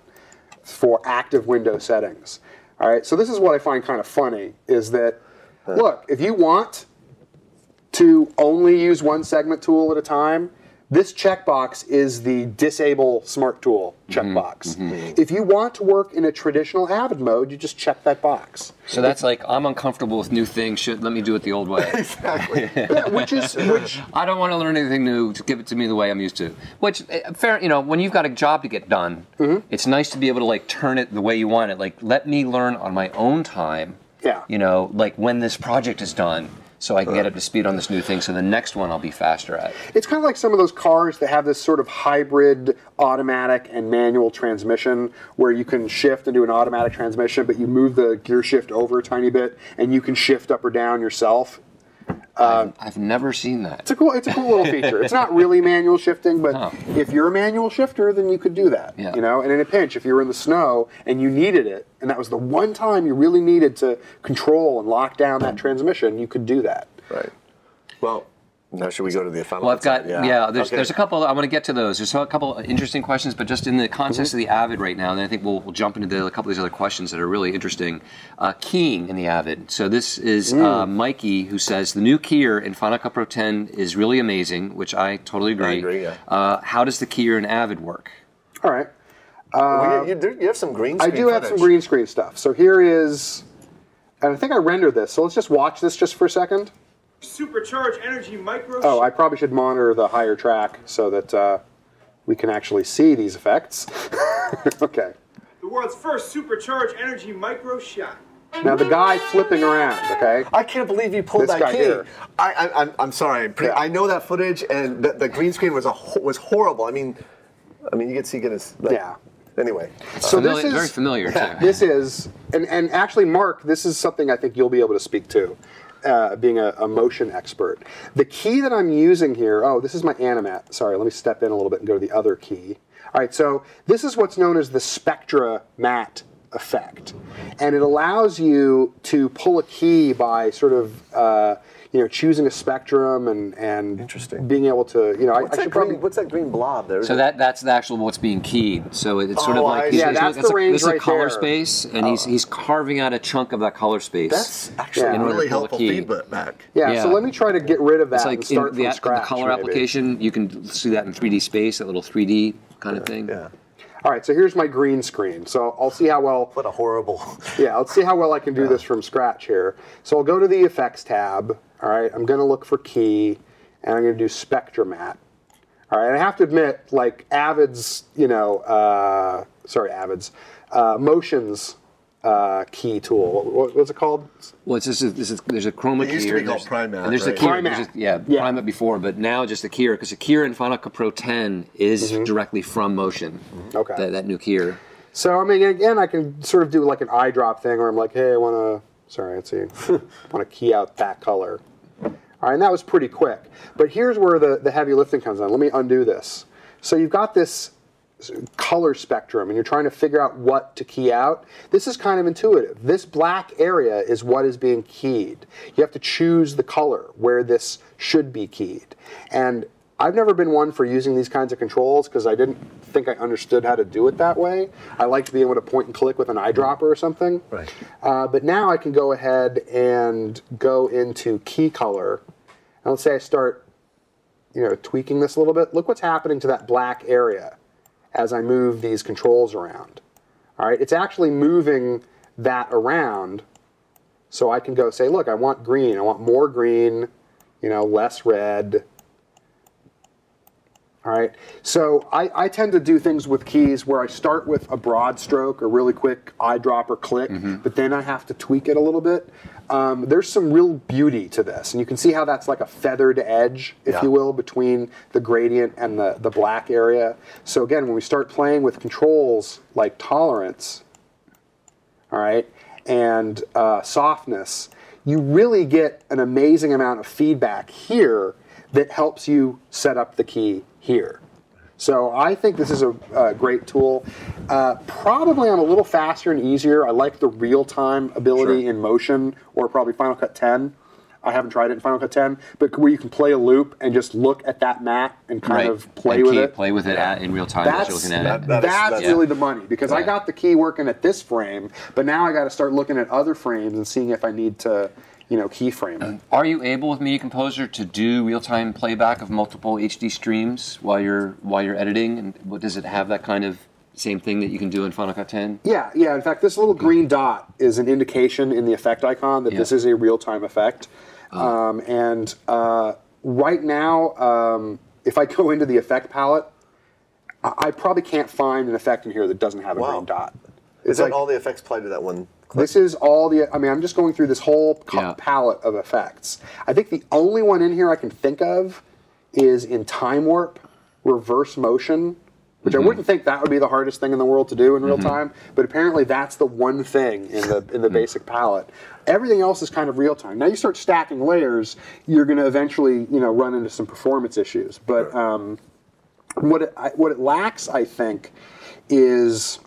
C: for active window settings. All right, so this is what I find kind of funny is that, look, if you want to only use one segment tool at a time, this checkbox is the disable smart tool checkbox. If you want to work in a traditional Avid mode, you just check that box.
A: So that's like I'm uncomfortable with new things. Should let me do it the old way.
B: Exactly.
C: Yeah, which is which
A: I don't want to learn anything new. To give it to me the way I'm used to. Which eh, fair, you know, when you've got a job to get done,
C: Mm-hmm.
A: it's nice to be able to like turn it the way you want it. Like let me learn on my own time.
C: Yeah.
A: You know, like when this project is done, so I can get up to speed on this new thing. So the next one I'll be faster at.
C: It's kind of like some of those cars that have this sort of hybrid automatic and manual transmission where you can shift and do an automatic transmission, but you move the gear shift over a tiny bit and you can shift up or down yourself.
A: Um, I've never seen that.
C: It's a cool it's a cool little feature. It's not really manual shifting, but
A: Oh.
C: if you're a manual shifter, then you could do that.
A: Yeah.
C: You know, and in a pinch, if you were in the snow and you needed it, and that was the one time you really needed to control and lock down that transmission, you could do that.
B: right. Well, now should we go to the final?
A: Well, I've got
B: side?
A: yeah. there's
B: Okay.
A: there's a couple. I want to get to those. There's a couple interesting questions, but just in the context of the Avid right now, then I think we'll, we'll jump into the, a couple of these other questions that are really interesting. Uh, keying in the Avid. So this is uh, Mikey who says the new keyer in Final Cut Pro 10 is really amazing, which I totally agree.
B: agree, yeah.
A: Uh, how does the keyer in Avid work?
C: All right.
B: Well, you, you, you have some green.
C: I
B: Screen
C: do have some green screen stuff. So here is, and I think I rendered this. So let's just watch this just for a second.
D: Supercharged energy micro.
C: Oh, I probably should monitor the higher track so that uh, we can actually see these effects. okay.
D: the world's first supercharged energy micro shot.
C: Now the guy flipping around. Okay.
B: I can't believe you pulled
C: This
B: that
C: guy
B: key.
C: here.
B: I, I, I'm, I'm sorry. Pre-
C: Yeah.
B: I know that footage, and the, the green screen was a was horrible. I mean, I mean, you could see Guinness. Like,
C: Yeah.
B: Anyway,
C: So
A: Familiar-
C: this is
A: very familiar too.
C: This is, and, and actually, Mark, this is something I think you'll be able to speak to, uh, being a, a motion expert. The key that I'm using here, oh, this is my AniMatte. Sorry, let me step in a little bit and go to the other key. All right, so this is what's known as the Spectra Mat effect. And it allows you to pull a key by sort of, uh, you know, choosing a spectrum and and
B: Interesting.
C: being able to, you know,
B: What's,
C: I
B: that
C: should
B: green,
C: probably.
B: what's that green blob there?
A: So that that's the actual what's being keyed. So it's sort of
B: Oh, I
A: like
B: see.
C: Yeah, that's the
A: a,
C: range
A: this is a color
C: there.
A: space, and he's oh. he's carving out a chunk of that color space.
B: That's actually
C: Yeah. In
B: really
A: to pull a
B: helpful feedback.
C: yeah,
A: yeah.
C: so let me try to get rid of that
A: it's
C: and
A: like
C: start
A: in the,
C: from
A: the
C: scratch.
A: color
C: maybe.
A: application. You can see that in 3D space, that little 3D kind of thing.
B: Yeah.
C: All right, so here's my green screen. So I'll see how well
B: What a horrible.
C: Yeah, let's see how well I can do this from scratch here. So I'll go to the effects tab. All right, I'm going to look for key, and I'm going to do SpectraMatte. All right, and I have to admit, like Avid's, you know, uh, sorry, Avid's, uh, Motions uh, key tool. What, what, what's it called?
A: Well, it's just a, this is, there's a chroma
B: It used
A: keyer.
B: to be called Primatte,
A: And there's the
B: right?
A: keyer.
C: Primatte.
A: there's just- yeah,
C: Yeah.
A: Primatte before, but now just the keyer because the keyer in Final Cut Pro 10 is
B: Mm-hmm.
A: directly from Motion.
C: Okay.
A: That, that new keyer.
C: So I mean, again, I can sort of do like an eyedrop thing, where I'm like, hey, I want to, sorry, let's see, want to key out that color. All right, and that was pretty quick. But here's where the, the heavy lifting comes in. Let me undo this. So you've got this color spectrum and you're trying to figure out what to key out. This is kind of intuitive. This black area is what is being keyed. You have to choose the color where this should be keyed. And I've never been one for using these kinds of controls because I didn't think I understood how to do it that way. I like to be able to point and click with an eyedropper or something.
B: Right.
C: Uh, but now I can go ahead and go into key color. And let's say I start, you know, tweaking this a little bit. Look what's happening to that black area as I move these controls around. All right, it's actually moving that around. So I can go say, look, I want green. I want more green, you know, less red. All right. So I, I tend to do things with keys where I start with a broad stroke, a really quick eyedropper click, but then I have to tweak it a little bit. Um, there's some real beauty to this, and you can see how that's like a feathered edge, if
B: Yeah.
C: you will, between the gradient and the, the black area. So again, when we start playing with controls like tolerance, all right, and uh, softness, you really get an amazing amount of feedback here that helps you set up the key here. So I think this is a, a great tool. Uh, probably I'm a little faster and easier. I like the real-time ability
B: Sure.
C: in Motion or probably Final Cut 10. I haven't tried it in Final Cut 10, but where you can play a loop and just look at that matte and kind
A: right.
C: of play
A: and
C: with it.
A: Play with it at, in real time as you're
C: That's,
A: looking at
B: that-
A: it.
B: that is-
C: that's
B: that's-
C: really the money because I got the key working at this frame, but now I got to start looking at other frames and seeing if I need to, you know, keyframe.
A: Are you able with Media Composer to do real-time playback of multiple HD streams while you're while you're editing? And what does it have that kind of same thing that you can do in Final Cut 10?
C: Yeah, yeah. In fact, this little green dot is an indication in the effect icon that
A: Yeah.
C: this is a real-time effect. Um, and uh, right now, um, if I go into the effect palette, I, I probably can't find an effect in here that doesn't have a
B: Wow.
C: green dot.
B: Is
C: It's
B: that
C: like-
B: all the effects play to that one?
C: This is all the. I mean, I'm just going through this whole
A: Yeah.
C: palette of effects. I think the only one in here I can think of is in time warp, reverse motion, which I mm-hmm. wouldn't think that would be the hardest thing in the world to do in real mm-hmm. time. But apparently, that's the one thing in the in the hmm. basic palette. Everything else is kind of real time. Now you start stacking layers, you're going to eventually, you know, run into some performance issues. But um, what it, I, what it lacks, I think, is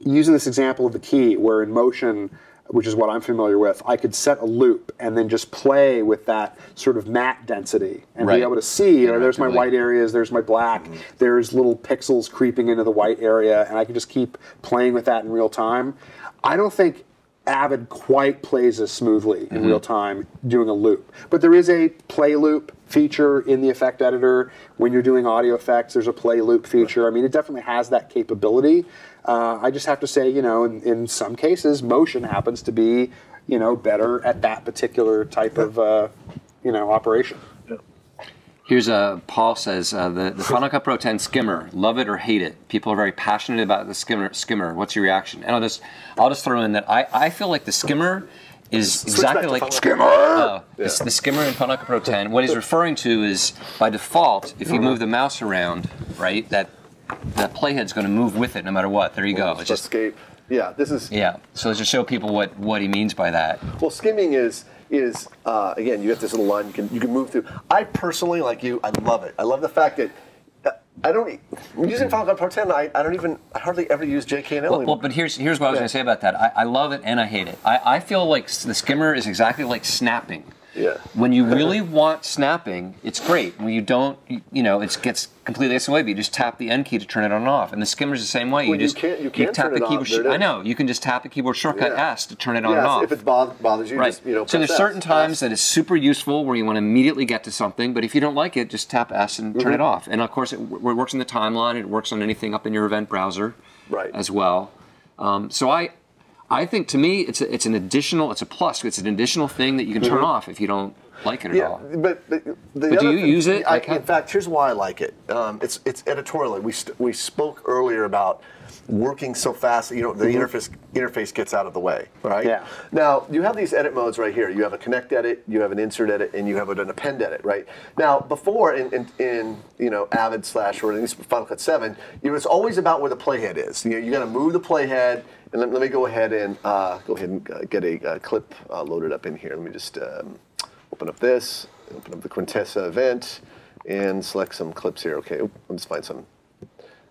C: using this example of the key, where in motion, which is what I'm familiar with, I could set a loop and then just play with that sort of matte density and
A: Right.
C: be able to see, you know, there's my white areas, there's my black, mm-hmm. there's little pixels creeping into the white area, and I can just keep playing with that in real time. I don't think Avid quite plays as smoothly in real mm-hmm. time doing a loop. But there is a play loop feature in the effect editor. When you're doing audio effects, there's a play loop feature. I mean, it definitely has that capability. Uh, I just have to say, you know, in, in some cases, motion happens to be, you know, better at that particular type of, uh, you know, operation.
A: Here's a Paul says uh, the the Final Cut Pro 10 skimmer, love it or hate it. People are very passionate about the skimmer. Skimmer, what's your reaction? And I'll just I'll just throw in that I, I feel like the skimmer is
B: back
A: exactly like
B: Final Cut.
A: skimmer. Oh, the, the skimmer in Final Cut Pro 10. What he's referring to is by default, if you move the mouse around, right, that that playhead's going to move with it no matter what. There you go. It's just
B: escape. Yeah, this is
A: yeah. So let's just show people what what he means by that.
B: Well, skimming is is uh, again you have this little line you can you can move through. I personally, like you, I love it. I love the fact that uh, I don't using Final Cut Pro 10. I, I don't even I hardly ever use JK and L
A: Well, well, but here's here's what I was
B: Yeah.
A: going to say about that. I, I love it and I hate it. I, I feel like the skimmer is exactly like snapping.
B: Yeah.
A: When you really want snapping, it's great. When you don't, you, you know, it gets completely away. But you just tap the N key to turn it on and off. And the skimmer's the same way.
B: Well,
A: you
B: you
A: just
B: can't- you can't
A: tap
B: turn
A: the keyboard. I know you can just tap the keyboard shortcut
B: Yeah.
A: S to turn it on
B: Yeah,
A: and off.
B: if it bothers, bothers you,
A: Right.
B: just you know.
A: so there's certain
B: S.
A: times that it's super useful where you want to immediately get to something, but if you don't like it, just tap S and
B: Mm-hmm.
A: turn it off. And of course, it, it works in the timeline. It works on anything up in your event browser,
B: Right.
A: as well. Um, so I, I think to me, it's a, it's an additional, it's a plus. It's an additional thing that you can turn off if you don't like it at
B: Mm-hmm. Yeah,
A: all.
B: but, but, the
A: do you
B: thing-
A: use it?
B: I,
A: Like
B: in fact, here's why I like it. Um, it's it's editorial. We st- we spoke earlier about working so fast you know the interface interface gets out of the way, right?
C: Yeah.
B: Now you have these edit modes right here. You have a connect edit, you have an insert edit, and you have an append edit, right? Now before in in, in you know Avid slash or at least Final Cut Seven, it was always about where the playhead is. You know, you got to move the playhead. And let, let me go ahead and uh, go ahead and uh, get a uh, clip uh, loaded up in here. Let me just um, open up this, open up the Quintessa event, and select some clips here. Okay, let's find some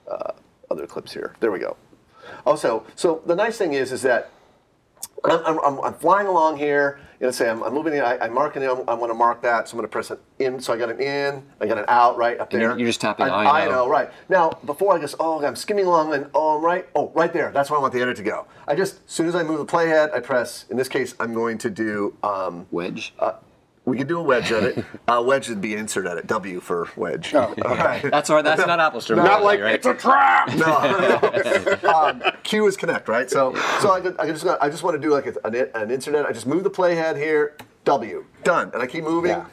B: uh, other clips here. There we go. Also, so the nice thing is, is that I'm, I'm, I'm, flying along here. You know, say I'm, I'm moving. I, I'm marking. I want to mark that, so I'm going to press an in. So I got an in. I got an out right up
A: And you're-
B: there.
A: you're just tapping
B: I,
A: I
B: I
A: know.
B: know, right. Now, before I just, oh, I'm skimming along, and oh, I'm right. Oh, right there. That's where I want the edit to go. I just, as soon as I move the playhead, I press. In this case, I'm going to do. Um,
A: Wedge.
B: uh, we could do a wedge edit. Uh, wedge would be insert edit. W for wedge.
C: Oh.
B: All right.
A: that's our. That's not Apple Store.
C: Not like
A: right?
C: it's a trap.
B: No, no. um, Q is connect, right? So, so I, I just I just want to do like an, an insert edit. I just move the playhead here. W done, and I keep moving.
C: Yeah.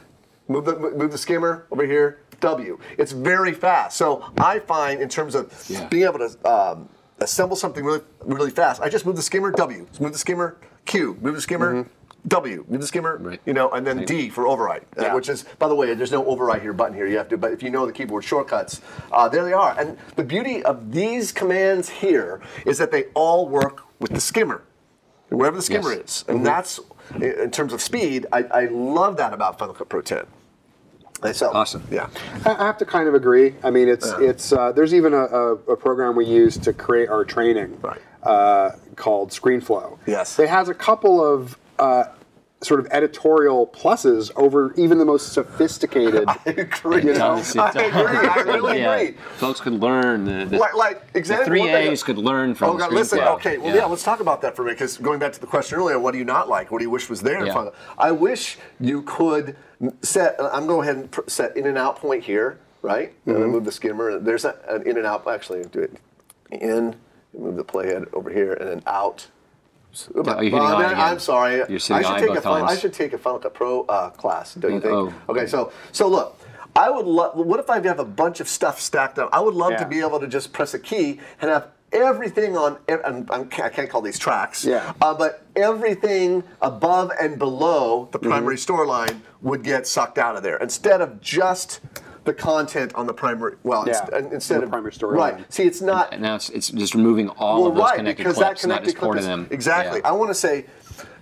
B: Move the move the skimmer over here. W. It's very fast. So I find in terms of
A: Yeah.
B: being able to um, assemble something really really fast, I just move the skimmer. W. Move the skimmer. Q. Move the skimmer. W. Move the skimmer.
A: Right.
B: You know, and then
A: Right.
B: D for override, uh, which is by the way, there's no override here button here. You have to, but if you know the keyboard shortcuts, uh, there they are. And the beauty of these commands here is that they all work with the skimmer, wherever the skimmer
A: Yes.
B: is, and that's in terms of speed. I, I love that about Final Cut Pro 10. So,
A: Awesome.
B: Yeah.
C: I I have to kind of agree. I mean, it's it's uh, there's even a, a, a program we use to create our training
B: Right.
C: uh, called ScreenFlow.
B: Yes.
C: it has a couple of uh, sort of editorial pluses over even the most sophisticated.
B: I agree.
C: You know,
A: Does,
B: I agree. I really
A: yeah.
B: agree.
A: Folks could learn the, the,
B: Like, like
A: the three A's could learn from
B: Oh God! Listen.
A: screenflow.
B: Okay. Well, yeah. Let's talk about that for a minute. Because going back to the question earlier, what do you not like? What do you wish was there?
A: Yeah.
B: I wish you could set. I'm going to go ahead and set in and out point here, right? And
A: Mm-hmm.
B: then move the skimmer. There's a, an in and out. Actually, do it in. Move the playhead over here and then out.
A: Oh, you're hitting
B: Well,
A: I again.
B: I'm sorry.
A: You're
B: I should take a Final, I should take a Final Cut Pro uh, class. Don't you think?
A: Oh.
B: Okay. So so look. I would love. What if I have a bunch of stuff stacked up? I would love to be able to just press a key and have everything on. I'm, I can't call these tracks.
C: Yeah.
B: Uh, but everything above and below the primary story line would get sucked out of there instead of just the content on the primary. Well,
C: Yeah,
B: inst- instead
C: the
B: of
C: primary story
B: Right.
C: line.
B: See, it's not
A: And now it's, it's just removing all
B: well,
A: of those
B: right,
A: connected
B: because
A: clips,
B: that
A: not
B: connected
A: just
B: clip
A: porting
B: is,
A: them.
B: Exactly.
A: Yeah.
B: I want to say,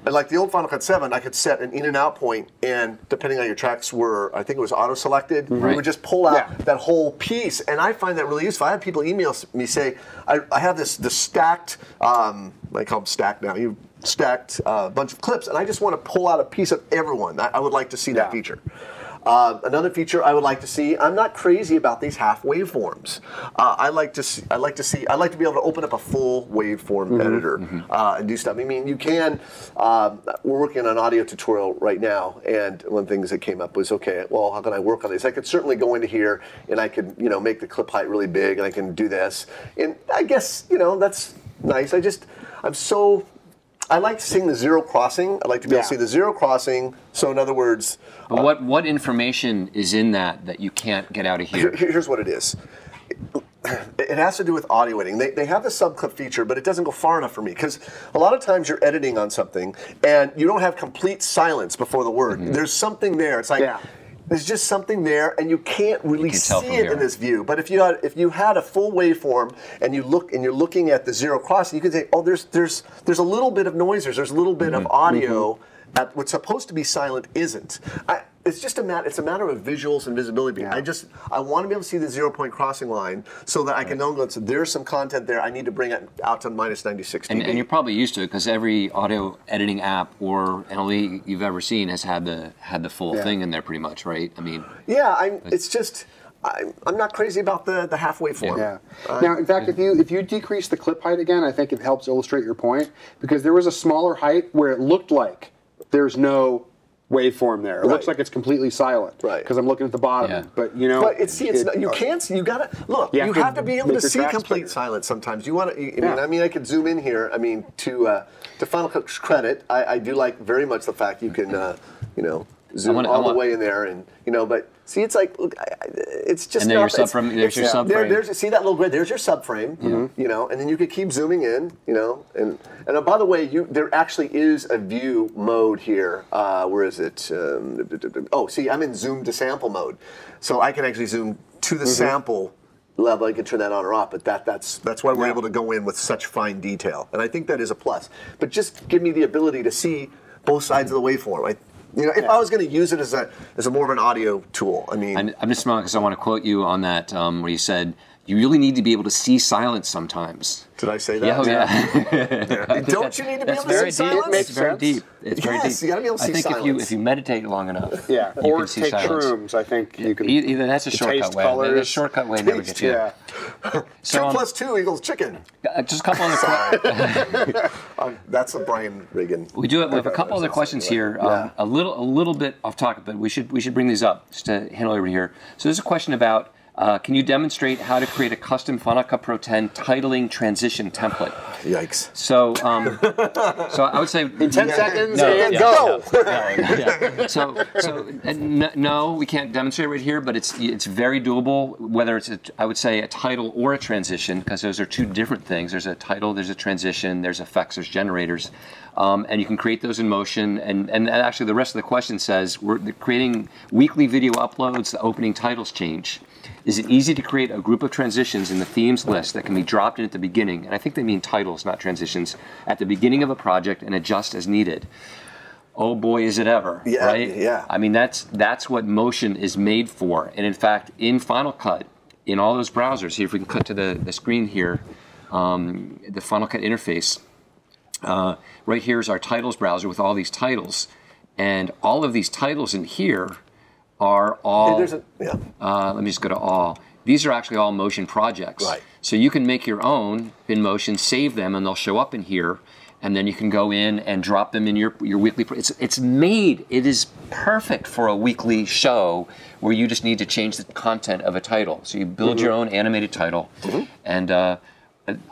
B: like the old Final Cut 7, I could set an in and out point, and depending on your tracks were, I think it was auto selected, we
A: Right.
B: would just pull out
C: Yeah.
B: that whole piece. And I find that really useful. I have people email me say, I, I have this the stacked, um, I call them stacked now, you stacked uh, bunch of clips, and I just want to pull out a piece of everyone. I, I would like to see that feature. Uh, another feature I would like to see. I'm not crazy about these half waveforms. Uh, I like to see. I like to see. I like to be able to open up a full waveform
C: Mm-hmm.
B: editor uh, and do stuff. I mean, you can. Um, we're working on an audio tutorial right now, and one of the things that came up was, okay, well, how can I work on these? I could certainly go into here and I could, you know, make the clip height really big, and I can do this. And I guess, you know, that's nice. I just, I'm so. I like seeing the zero crossing. I like to be able to see the zero crossing. So, in other words,
A: But what what information is in that that you can't get out of
B: Here-
A: here?
B: here's what it is. It has to do with audio editing. They, they have the subclip feature, but it doesn't go far enough for me because a lot of times you're editing on something and you don't have complete silence before the word.
A: Mm-hmm.
B: There's something there. It's like
C: Yeah.
B: There's just something there, and you can't really
A: can
B: see it
A: here.
B: in this view. But if you had if you had a full waveform and you look and you're looking at the zero crossing, you can say, oh, there's there's there's a little bit of noise. There's, there's a little bit
A: Mm-hmm.
B: of audio. At what's supposed to be silent isn't. I, it's just a matter. It's a matter of visuals and visibility. I just I want to be able to see the zero point crossing line so that I can know that there's some content there. I need to bring it out to minus 96
A: And,
B: dB.
A: and you're probably used to it because every audio editing app or NLE you've ever seen has had the had the full
C: Yeah.
A: thing in there pretty much, right? I mean,
B: yeah, I'm. It's just I'm, I'm not crazy about the the half waveform.
C: Yeah. Uh, now, in fact, if you if you decrease the clip height again, I think it helps illustrate your point because there was a smaller height where it looked like there's no waveform there. It looks like it's completely silent.
B: Right.
C: Because I'm looking at the bottom.
A: Yeah.
C: But you know.
B: But it's see, it's
C: it-
B: not, you can't. See, You gotta look.
C: You
B: You
C: have
B: have,
C: to
B: to, be able to see complete
C: bigger.
B: silence sometimes. You want to. I mean,
C: Yeah.
B: I mean, I could zoom in here. I mean, to uh, to Final Cut's credit, I, I do like very much the fact you can, uh, you know, zoom
A: wanna-
B: all
A: want-
B: the way in there, and you know, but see, it's like, look, I, I, it's just
A: And then your subframe- there's your
B: it's- there-
A: subframe.
B: there's see that little grid. There's your subframe. You know, and then you could keep zooming in. You know, and and uh, by the way, you there actually is a view mode here. Uh, where is it? Um, oh, see, I'm in zoom to sample mode, so I can actually zoom to the sample level. I can turn that on or off, but that that's that's why we're able to go in with such fine detail, and I think that is a plus. But just give me the ability to see both sides of the waveform. I, you know, if I was going to use it as a as a more of an audio tool, I mean,
A: I'm, I'm just smiling because I want to quote you on that um, where you said you really need to be able to see silence sometimes.
B: did I say that?
A: Yeah, oh, yeah.
B: Don't you need to be able to see
A: deep.
B: silence?
C: It makes
A: It's very
C: sense.
A: deep. It's very deep.
B: you gotta be able to
A: I
B: see
A: think if you if you meditate long enough,
C: Yeah.
A: you
C: or
A: can see
C: take
A: silence.
C: shrooms. I think you can.
A: Either that's a
C: the
A: shortcut
C: taste
A: way. The
C: colors.
A: shortcut way never gets you.
C: Yeah.
B: two
A: um,
B: plus two equals chicken.
A: uh, just a couple other que-
B: Um, that's a Brian Regan.
A: We do have, we have a couple other questions here. Um, a little a little bit off topic, but we should we should bring these up just to handle over here. So there's a question about uh, can you demonstrate how to create a custom Final Cut Pro 10 titling transition template?
B: Yikes.
A: So um, so I would say
C: In 10 seconds
A: No,
C: and
A: yeah,
C: go.
A: yeah. So, so n- no, we can't demonstrate right here, but it's it's very doable. Whether it's a, I would say a title or a transition, because those are two different things. There's a title, there's a transition, there's effects, there's generators, um, and you can create those in motion. And and actually, the rest of the question says we're creating weekly video uploads. The opening titles change. Is it easy to create a group of transitions in the themes list that can be dropped in at the beginning? And I think they mean titles, not transitions, at the beginning of a project and adjust as needed oh boy is it ever
B: Yeah,
A: right
B: yeah.
A: i mean that's that's what motion is made for and in fact in final cut in all those browsers here if we can cut to the, the screen here um, the final cut interface uh, right here is our titles browser with all these titles and all of these titles in here are all
B: There's a yeah.
A: uh, let me just go to all. These are actually all motion projects.
B: Right.
A: So you can make your own in motion, save them, and they'll show up in here. And then you can go in and drop them in your your weekly. It's it's made. It is perfect for a weekly show where you just need to change the content of a title. So you build your own animated title, and uh,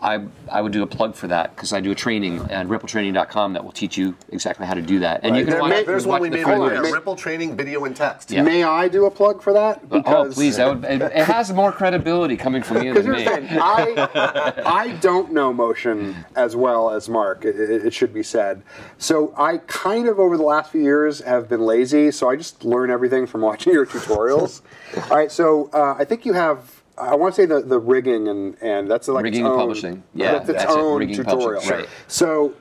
A: I I would do a plug for that because I do a training at rippletraining.com that will teach you exactly how to do that. And you can
B: There-
A: watch.
B: there's
A: watch
B: one we
A: the
B: made
A: free
B: earlier.
A: videos.
B: Ripple training video and text.
A: Yeah.
C: May I do a plug for that?
A: Oh, please! That would, it, it has more credibility coming from you
C: Because
A: than
C: here's
A: me.
C: the thing, I, I don't know motion as well as Mark, it, it it should be said. So I kind of, over the last few years, have been lazy, so I just learn everything from watching your tutorials. All right, so uh, I think you have, I want to say the, the rigging, and, and that's like
A: Rigging
C: its
A: and
C: own,
A: publishing. Yeah,
C: that's its
A: that's it,
C: own
A: rigging and
C: tutorial.
A: right.
C: So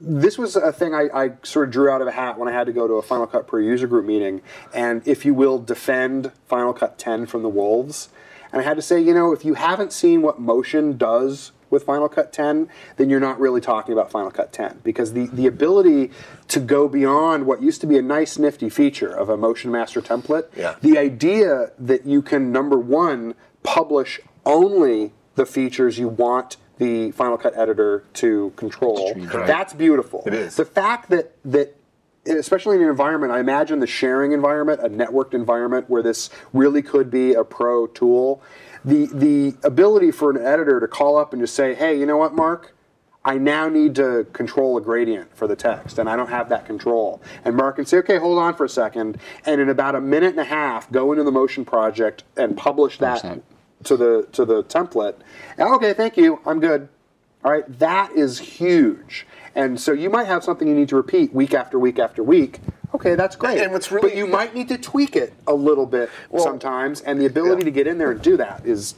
C: this was a thing I, I sort of drew out of a hat when I had to go to a Final Cut Pro user group meeting, and if you will, defend Final Cut 10 from the wolves. And I had to say, you know, if you haven't seen what motion does with Final Cut 10, then you're not really talking about Final Cut 10 because the, the ability to go beyond what used to be a nice nifty feature of a Motion Master template,
B: Yeah.
C: the idea that you can number one publish only the features you want the Final Cut editor to control.
B: Correct.
C: That's beautiful.
B: It is.
C: The fact that that especially in an environment, I imagine the sharing environment, a networked environment where this really could be a pro tool. The the ability for an editor to call up and just say, "Hey, you know what, Mark? I now need to control a gradient for the text, and I don't have that control. And Mark can say, okay, hold on for a second, and in about a minute and a half, go into the Motion project and publish that
A: that.
C: To the to the template. Okay, thank you, I'm good. All right, that is huge. And so you might have something you need to repeat week after week after week. Okay, that's great.
B: And what's really-
C: but you might need to tweak it a little bit sometimes, and the ability
B: yeah.
C: to get in there and do that is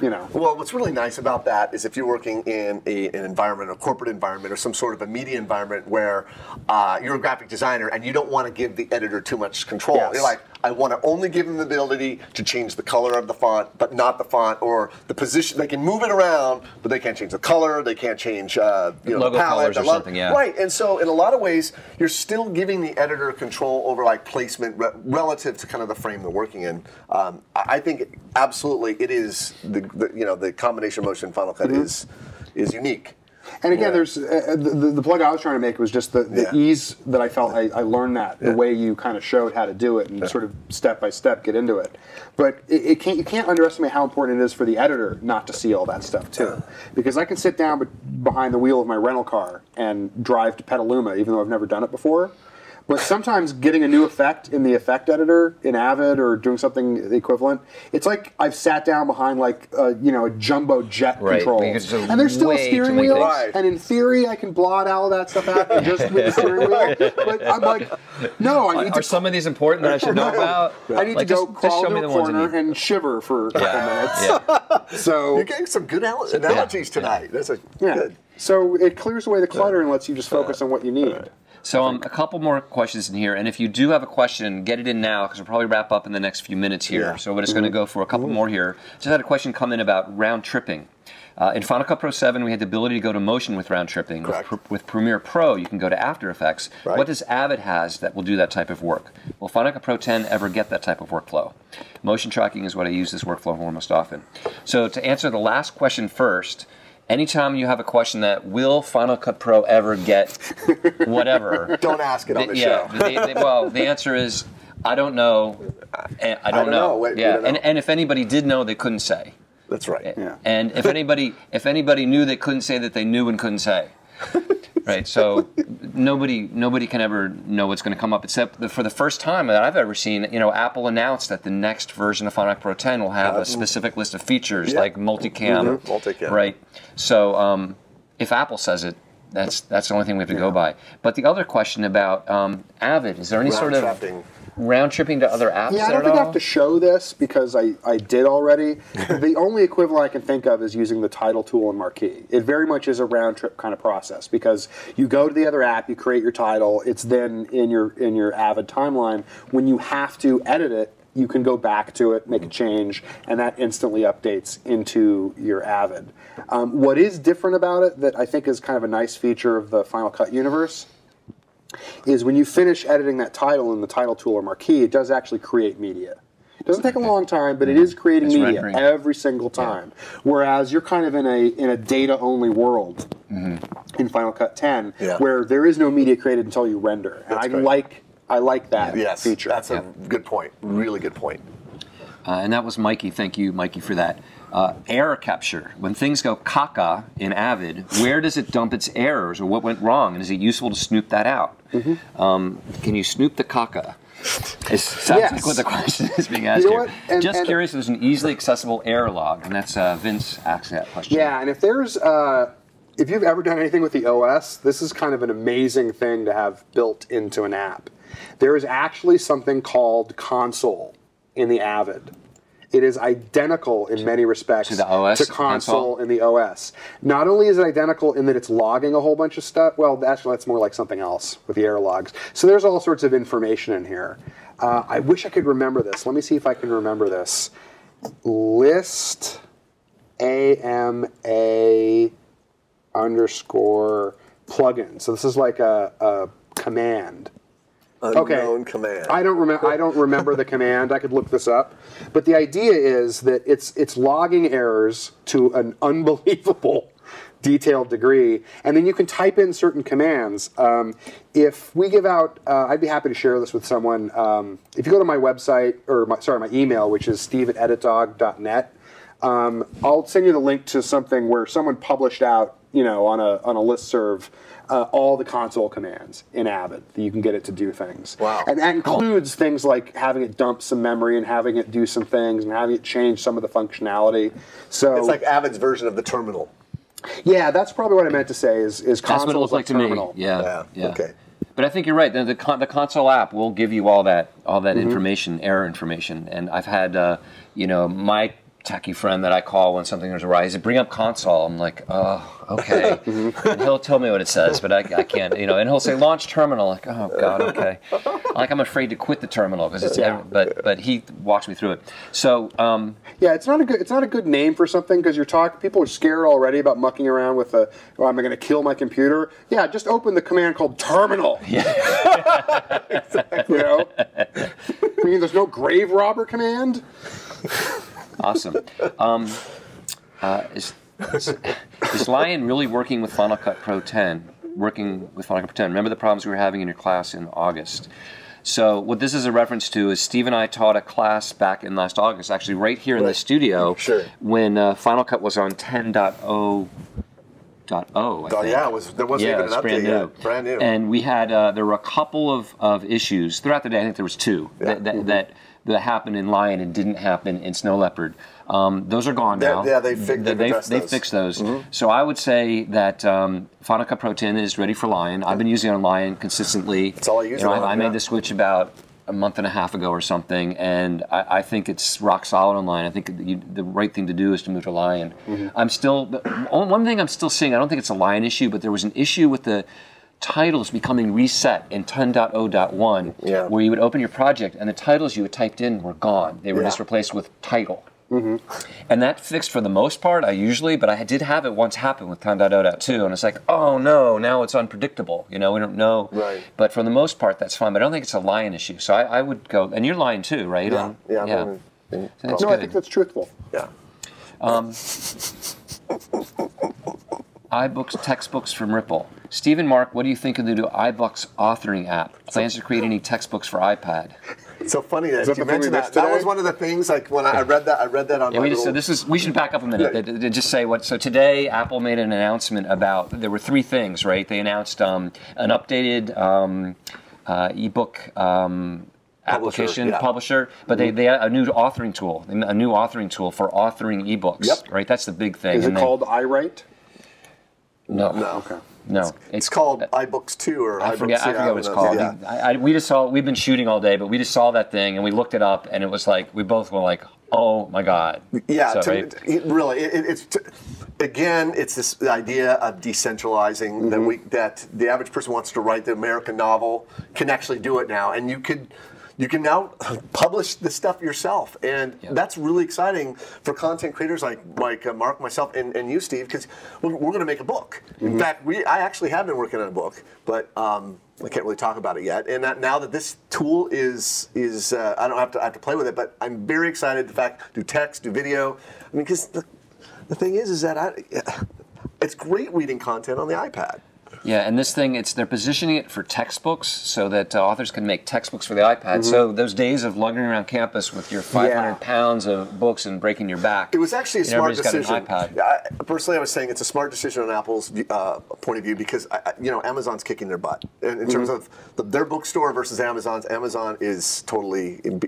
C: you know.
B: Well, what's really nice about that is if you're working in a, an environment, a corporate environment, or some sort of a media environment where uh, you're a graphic designer and you don't want to give the editor too much control.
C: Yes.
B: You're like, I want to only give them the ability to change the color of the font, but not the font or the position. They can move it around, but they can't change the color. They can't change uh, you know,
A: Logo
B: the palette,
A: colors
B: the
A: or
B: lo-
A: something, yeah.
B: Right, and so in a lot of ways, you're still giving the editor control over like placement re- relative to kind of the frame they're working in. Um, I I think absolutely it is the, the you know the combination motion Final Cut
C: Mm-hmm.
B: is is unique.
C: And again,
B: Yeah.
C: there's uh, the, the- the plug I was trying to make was just the, the
B: Yeah.
C: ease that I felt I, I learned that the way you kind of showed how to do it and sort of step by step get into it. But it, it can't you can't underestimate how important it is for the editor not to see all that stuff too, because I can sit down be- behind the wheel of my rental car and drive to Petaluma, even though I've never done it before. But sometimes getting a new effect in the effect editor in Avid or doing something equivalent, it's like I've sat down behind like uh, you know a jumbo jet
A: Right,
C: control, and there's still a steering wheel,
A: things.
C: And in theory I can blot all that stuff out just with the steering wheel. But I'm like, no, I need
A: Are
C: to.
A: some of these important that I should know about?
C: I need
A: Like,
C: to go
A: just,
C: crawl
A: just show me
C: a
A: the
C: corner
A: need.
C: and shiver for a couple
A: Yeah.
C: minutes. So
B: You're getting some good al- analogies tonight. That's a
C: yeah,
B: good.
C: so it clears away the clutter and lets you just focus on what you need.
A: So um, a couple more questions in here, and if you do have a question, get it in now because we'll probably wrap up in the next few minutes here.
B: Yeah.
A: So we're just going to go for a couple more here. Just had a question come in about round tripping. Uh, in Final Cut Pro 7, we had the ability to go to motion with round tripping. With,
B: Correct.
A: With Premiere Pro, you can go to After Effects.
B: Right.
A: What does Avid has that will do that type of work? Will Final Cut Pro 10 ever get that type of workflow? Motion tracking is what I use this workflow for most often. So to answer the last question first, anytime you have a question that will Final Cut Pro ever get whatever,
B: Don't ask it on the
A: yeah,
B: show.
A: they- they- well, the answer is I don't know. I, I don't,
B: don't know. Wait,
A: yeah,
B: don't know.
A: And, and if anybody did know, they couldn't say.
B: That's right.
C: Eh, yeah.
A: And if anybody if anybody knew, they couldn't say that they knew and couldn't say. Right. So nobody nobody can ever know what's going to come up except the, for the first time that I've ever seen. You know, Apple announced that the next version of Final Cut Pro 10 will have a specific list of features
B: Yeah.
A: like multicam.
B: Mhm, multicam.
A: Right. So um, if Apple says it. That's that's the only thing we have to go by. But the other question about um, Avid is there any
B: Round
A: sort of
B: trapping.
A: Round tripping to other apps?
C: Yeah, I don't
A: at
C: think I have to show this because I, I did already. the only equivalent I can think of is using the title tool in Marquee. It very much is a round trip kind of process because you go to the other app, you create your title, it's then in your in your Avid timeline. When you have to edit it, you can go back to it, make a change, and that instantly updates into your Avid. Um, what is different about it that I think is kind of a nice feature of the Final Cut universe is when you finish editing that title in the title tool or marquee, it does actually create media. It doesn't take a long time, but it is creating
A: It's
C: media
A: rendering.
C: every single time. Whereas you're kind of in a in a data only world in Final Cut 10,
B: Yeah.
C: where there is no media created until you render, and I
B: great.
C: like I like that
B: Yes,
C: feature.
B: that's a
A: Yeah.
B: good point. Really good point.
A: Uh, and that was Mikey. Thank you, Mikey, for that. Uh, error capture. When things go caca in Avid, where does it dump its errors or what went wrong? And is it useful to snoop that out?
C: Mm-hmm.
A: Um, can you snoop the caca? It sounds
C: Yes.
A: like what the question is being asked
C: You know
A: here.
C: And-
A: Just
C: and-
A: curious if there's an easily accessible error log. And that's uh, Vince asks that question.
C: Yeah, and if there's uh, if you've ever done anything with the OS, this is kind of an amazing thing to have built into an app. There is actually something called console in the Avid. It is identical in many respects
A: to the OS
C: to console,
A: console?
C: in the OS. Not only is it identical in that it's logging a whole bunch of stuff. Well, actually, that's more like something else with the error logs. So there's all sorts of information in here. Uh, I wish I could remember this. Let me see if I can remember this. List AMA underscore plugin. So this is like a, a command.
B: Unknown command.
C: I don't remember. I don't remember the command. I could look this up, but the idea is that it's it's logging errors to an unbelievable detailed degree, and then you can type in certain commands. Um, if we give out, uh, I'd be happy to share this with someone. Um, if you go to my website or my, sorry, my email, which is steve at editdog.net, um, I'll send you the link to something where someone published out, you know, on a on a listserv. Uh, all the console commands in Avid that you can get it to do things.
B: Wow.
C: And that includes things like having it dump some memory and having it do some things and having it change some of the functionality. So
B: It's like Avid's version of the terminal.
C: yeah, that's probably what I meant to say. Is is
A: That's
C: console
A: what it looks
C: is
A: like to
C: terminal.
A: me. Yeah,
B: Yeah,
A: yeah.
B: okay.
A: But I think you're right. The, the, con- the console app will give you all that all
C: Mm-hmm.
A: that information, error information. And I've had uh, you know my tacky friend that I call when something is right. He said, "Bring up console." I'm like, "Oh, okay." and he'll tell me what it says, but I, I can't, you know. And he'll say, "Launch terminal." Like, oh god, okay. like I'm afraid to quit the terminal because it's.
C: Yeah.
A: But but he walks me through it. So um,
C: Yeah, it's not a good it's not a good name for something because you're talking. People are scared already about mucking around with a. Oh, am I going to kill my computer? Yeah, just open the command called terminal. Yeah, exactly. you know. I mean, there's no grave robber command.
A: Awesome. Um, uh, is, is, is Lion really working with Final Cut Pro 10? Working with Final Cut Pro 10. Remember the problems we were having in your class in August. So what this is a reference to is Steve and I taught a class back in last August, actually right here in the studio,
B: Sure.
A: when uh, Final Cut was on 10.0. Dot O, I
B: Oh,
A: think.
B: yeah, it was, there wasn't
A: yeah,
B: even an
A: brand
B: update
A: new.
B: yet. Brand new.
A: And we had uh, there were a couple of, of issues throughout the day. I think there was two that, that,
B: Mm-hmm.
A: that that happened in Lion and didn't happen in Snow Leopard. Um, those are gone
B: They're-
A: now.
B: yeah, they fi- they've
A: they they
B: those.
A: fixed those. So I would say that um, Cut Pro 10 is ready for Lion. I've been using it on Lion consistently.
B: That's all I use
A: You know, I,
B: on,
A: I made
B: yeah.
A: the switch about a month and a half ago or something, and I, I think it's rock solid on Lion. I think you, the right thing to do is to move to Lion.
B: Mm-hmm.
A: I'm still one thing I'm still seeing. I don't think it's a Lion issue, but there was an issue with the titles becoming reset in 10.0.1
B: Yeah.
A: where you would open your project and the titles you had typed in were gone. They were
B: Yeah.
A: just replaced with title. Mm-hmm. And that fixed for the most part i usually but i did have it once happen with 10.0.2 and it's like oh no now it's unpredictable. You know we don't know.
B: Right.
A: but for the most part that's fine but i don't think it's a lion issue. So i, I would go and you're lying too right?
B: Yeah,
A: On-
B: yeah, in-
A: That's
C: No, I think that's truthful.
B: yeah.
A: Um, iBooks textbooks from Ripple. Stephen Mark, what do you think of the new iBooks authoring app? Plans to create any textbooks for iPad?
B: It's so funny that,
C: that
B: you
C: the thing we
B: mentioned that.
C: missed
B: That was one of the things. Like when I I read that, I read that on
A: Yeah,
B: my
A: we just, so this is we should back up a minute
B: Yeah.
A: to, to just say what. So today, Apple made an announcement about there were three things, right? They announced um, an updated um, uh, ebook um,
B: Publisher,
A: application
B: yeah. Mm-hmm.
A: publisher, but they, they a new authoring tool, a new authoring tool for authoring ebooks.
B: Yep.
A: Right, that's the big thing.
C: Is it
A: And then-
C: called iWrite?
A: No,
B: no.
C: Okay.
A: no.
B: It's called iBooks Two or
A: I
B: iBooks.
A: forget, I forget what it's called.
B: Yeah.
A: I, I, we just saw. We've been shooting all day, but we just saw that thing and we looked it up, and it was like we both were like, "Oh my god!"
B: Yeah,
A: So,
B: to,
A: right?
B: it, really, it, it- it's to, again, it's this idea of decentralizing
A: Mm-hmm.
B: we that the average person wants to write the American novel can actually do it now, and you could. You can now publish the stuff yourself, and that's really exciting for content creators like like uh, Mark, myself, and, and you, Steve, because we're, we're going to make a book.
A: Mm-hmm.
B: In fact, we I actually have been working on a book, but um, I can't really talk about it yet. And that, now that this tool is is uh, I don't have to I have to play with it, but I'm very excited. The fact do text, do video. I mean, because the, the thing is, is that I, it's great reading content on the iPad.
A: Yeah, and this thing, it's they're positioning it for textbooks so that uh, authors can make textbooks for the iPad. So those days of lugging around campus with your 500
C: Yeah.
A: pounds of books and breaking your back.
B: It was actually a smart decision.
A: Got an iPad.
B: I, personally, I was saying it's a smart decision on Apple's uh, point of view because I, you know Amazon's kicking their butt in, in terms
A: Mm-hmm.
B: of the, their bookstore versus Amazon's. Amazon is totally. In,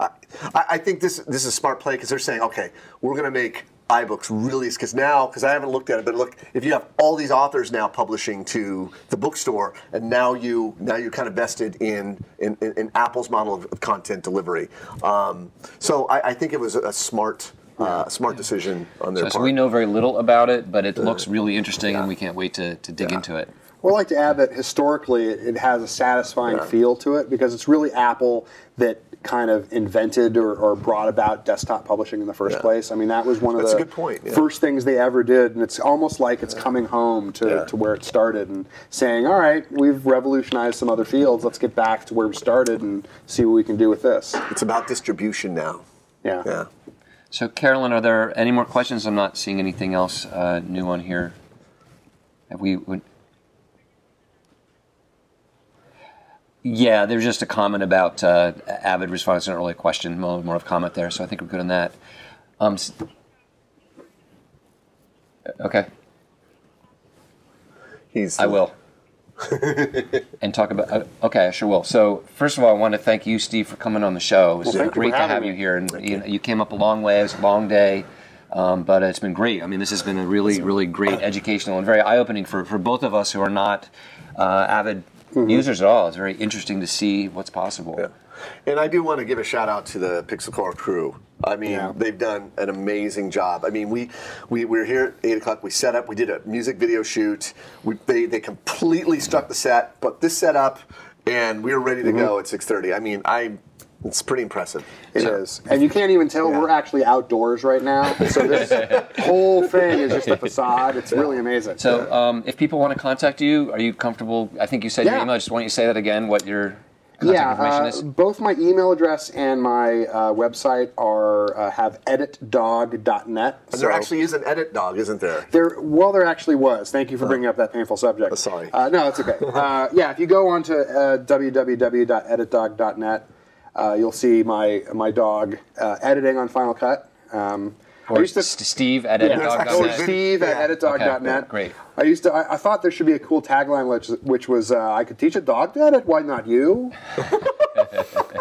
B: I, I I think this this is a smart play because they're saying, okay, we're going to make iBooks really is because now because I haven't looked at it, but look, if you have all these authors now publishing to the bookstore, and now you now you're kind of vested in in, in, in Apple's model of, of content delivery. Um, so I, I think it was a smart. Uh, smart decision on their
A: So,
B: part.
A: so we know very little about it, but it looks really interesting, and we can't wait to, to dig into it.
C: Well, I'd like to add that historically it it has a satisfying feel to it because it's really Apple that kind of invented or, or brought about desktop publishing in the first
B: Yeah.
C: place. I mean, that was one of
B: That's a
C: the
B: good point, yeah.
C: first things they ever did, and it's almost like it's coming home to,
B: Yeah.
C: to where it started and saying, all right, we've revolutionized some other fields. Let's get back to where we started and see what we can do with this.
B: It's about distribution now.
C: Yeah.
B: Yeah.
A: So, Carolyn, are there any more questions? I'm not seeing anything else uh, new on here. Have we? Would, yeah, there's just a comment about uh, Avid response to an earlier question, more, more of a comment there. So I think we're good on that. Um, okay,
B: He's.
A: I will. and talk about. Uh, okay, I sure will. So first of all, I want to thank you, Steve, for coming on the show. It was
C: Well,
A: great to have
C: me.
A: you here, and you, know, you came up a long way. It was a long day, um, but it's been great. I mean, this has been a really, really great educational and very eye-opening for, for both of us who are not uh, avid
C: Mm-hmm.
A: users at all. It's very interesting to see what's possible.
B: Yeah. And I do want to give a shout out to the Pixel Corps crew. I mean,
C: Yeah.
B: they've done an amazing job. I mean, we, we, we were here at 8 o'clock. We set up, we did a music video shoot. We, they, they completely struck the set, put this set up, and we were ready to
C: Mm-hmm.
B: go at 6.30. I mean, I, it's pretty impressive.
C: It is, and you can't even tell
B: Yeah.
C: we're actually outdoors right now. So this whole thing is just a facade. It's really amazing.
A: So, um, if people want to contact you, are you comfortable? I think you said your email. Just why don't you say that again? What your contact
C: yeah,
A: information
C: uh,
A: is?
C: both my email address and my uh, website are uh, have editdog.net.
B: And there actually is an edit dog, isn't there?
C: There, well, there actually was. Thank you for bringing up that painful subject.
B: Oh, sorry.
C: Uh, no, it's okay. Uh, yeah, if you go on to uh, www.editdog.net, uh, you'll see my my dog uh, editing on Final Cut. Um, I
A: Or
C: used to-
A: St- Steve at
C: Yeah,
A: editdog.net.
C: or Steve at editdog.net.
A: Okay, great.
C: I used to. I, I thought there should be a cool tagline, which, which was, uh, "I could teach a dog to edit. Why not you?"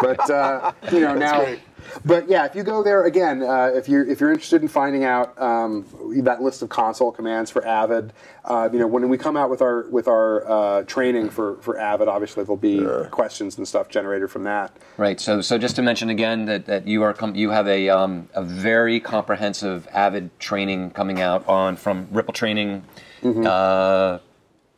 C: but uh, you know now.
B: great.
C: But yeah, if you go there again, uh, if you're if you're interested in finding out um, that list of console commands for Avid, uh, you know when we come out with our with our uh, training for for Avid, obviously there'll be questions and stuff generated from that.
A: Right. So, so just to mention again that, that you are com- you have a um, a very comprehensive Avid training coming out on from Ripple Training, uh,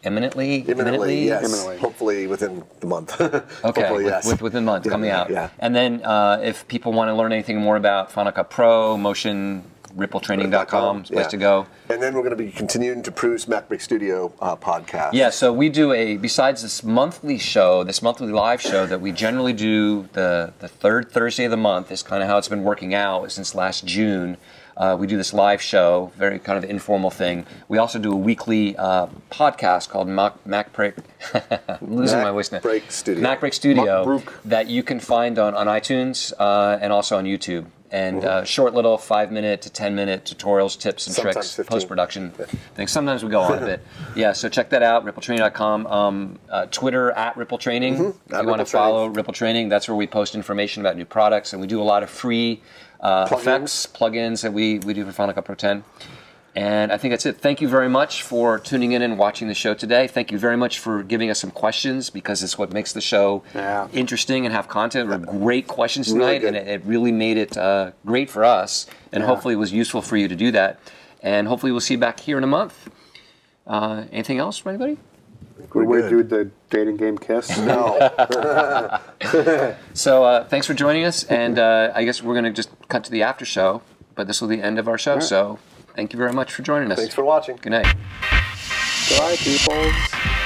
A: imminently,
B: Imminently, yes.
C: Imminently.
B: Hopefully within the month.
A: Okay,
B: Hopefully,
A: with,
B: yes.
A: with, within months
B: Yeah,
A: coming out.
B: Yeah.
A: And then uh, if people want to learn anything more about Final Cut Pro, Motion, RippleTraining.com is the place
B: Yeah.
A: to go.
B: And then we're going to be continuing to produce MacBreak Studio uh, podcast.
A: Yeah, so we do a besides this monthly show, this monthly live show that we generally do the the third Thursday of the month is kind of how it's been working out since last June. Uh, we do this live show, very kind of informal thing. We also do a weekly uh, podcast called Mac, Mac Break. Losing
B: Mac
A: my voice now.
B: Break Studio.
A: Mac Break Studio
C: Mac
A: that you can find on, on iTunes uh, and also on YouTube. And uh, short little five minute to ten minute tutorials, tips, and
B: Sometimes
A: tricks, post production things. Sometimes we go on a bit. Yeah, so check that out, rippletraining.com. Um, uh, Twitter at Ripple Training. If you want to follow Ripple Training, that's where we post information about new products, and we do a lot of free uh,
B: Plugins.
A: effects, plugins that we, we do for Final Cut Pro 10. And I think that's it. Thank you very much for tuning in and watching the show today. Thank you very much for giving us some questions because it's what makes the show
C: Yeah.
A: interesting and have content. Were great questions tonight,
B: good.
A: and it, it really made it uh, great for us. And hopefully, it was useful for you to do that. And hopefully, we'll see you back here in a month. Uh, anything else from anybody?
B: We're
C: we
B: good.
C: do the dating game kiss.
B: No.
A: So uh, thanks for joining us, and uh, I guess we're going to just cut to the after show. But this will be the end of our show. So thank you very much for joining us.
B: Thanks for watching.
A: Good night.
C: Bye, people.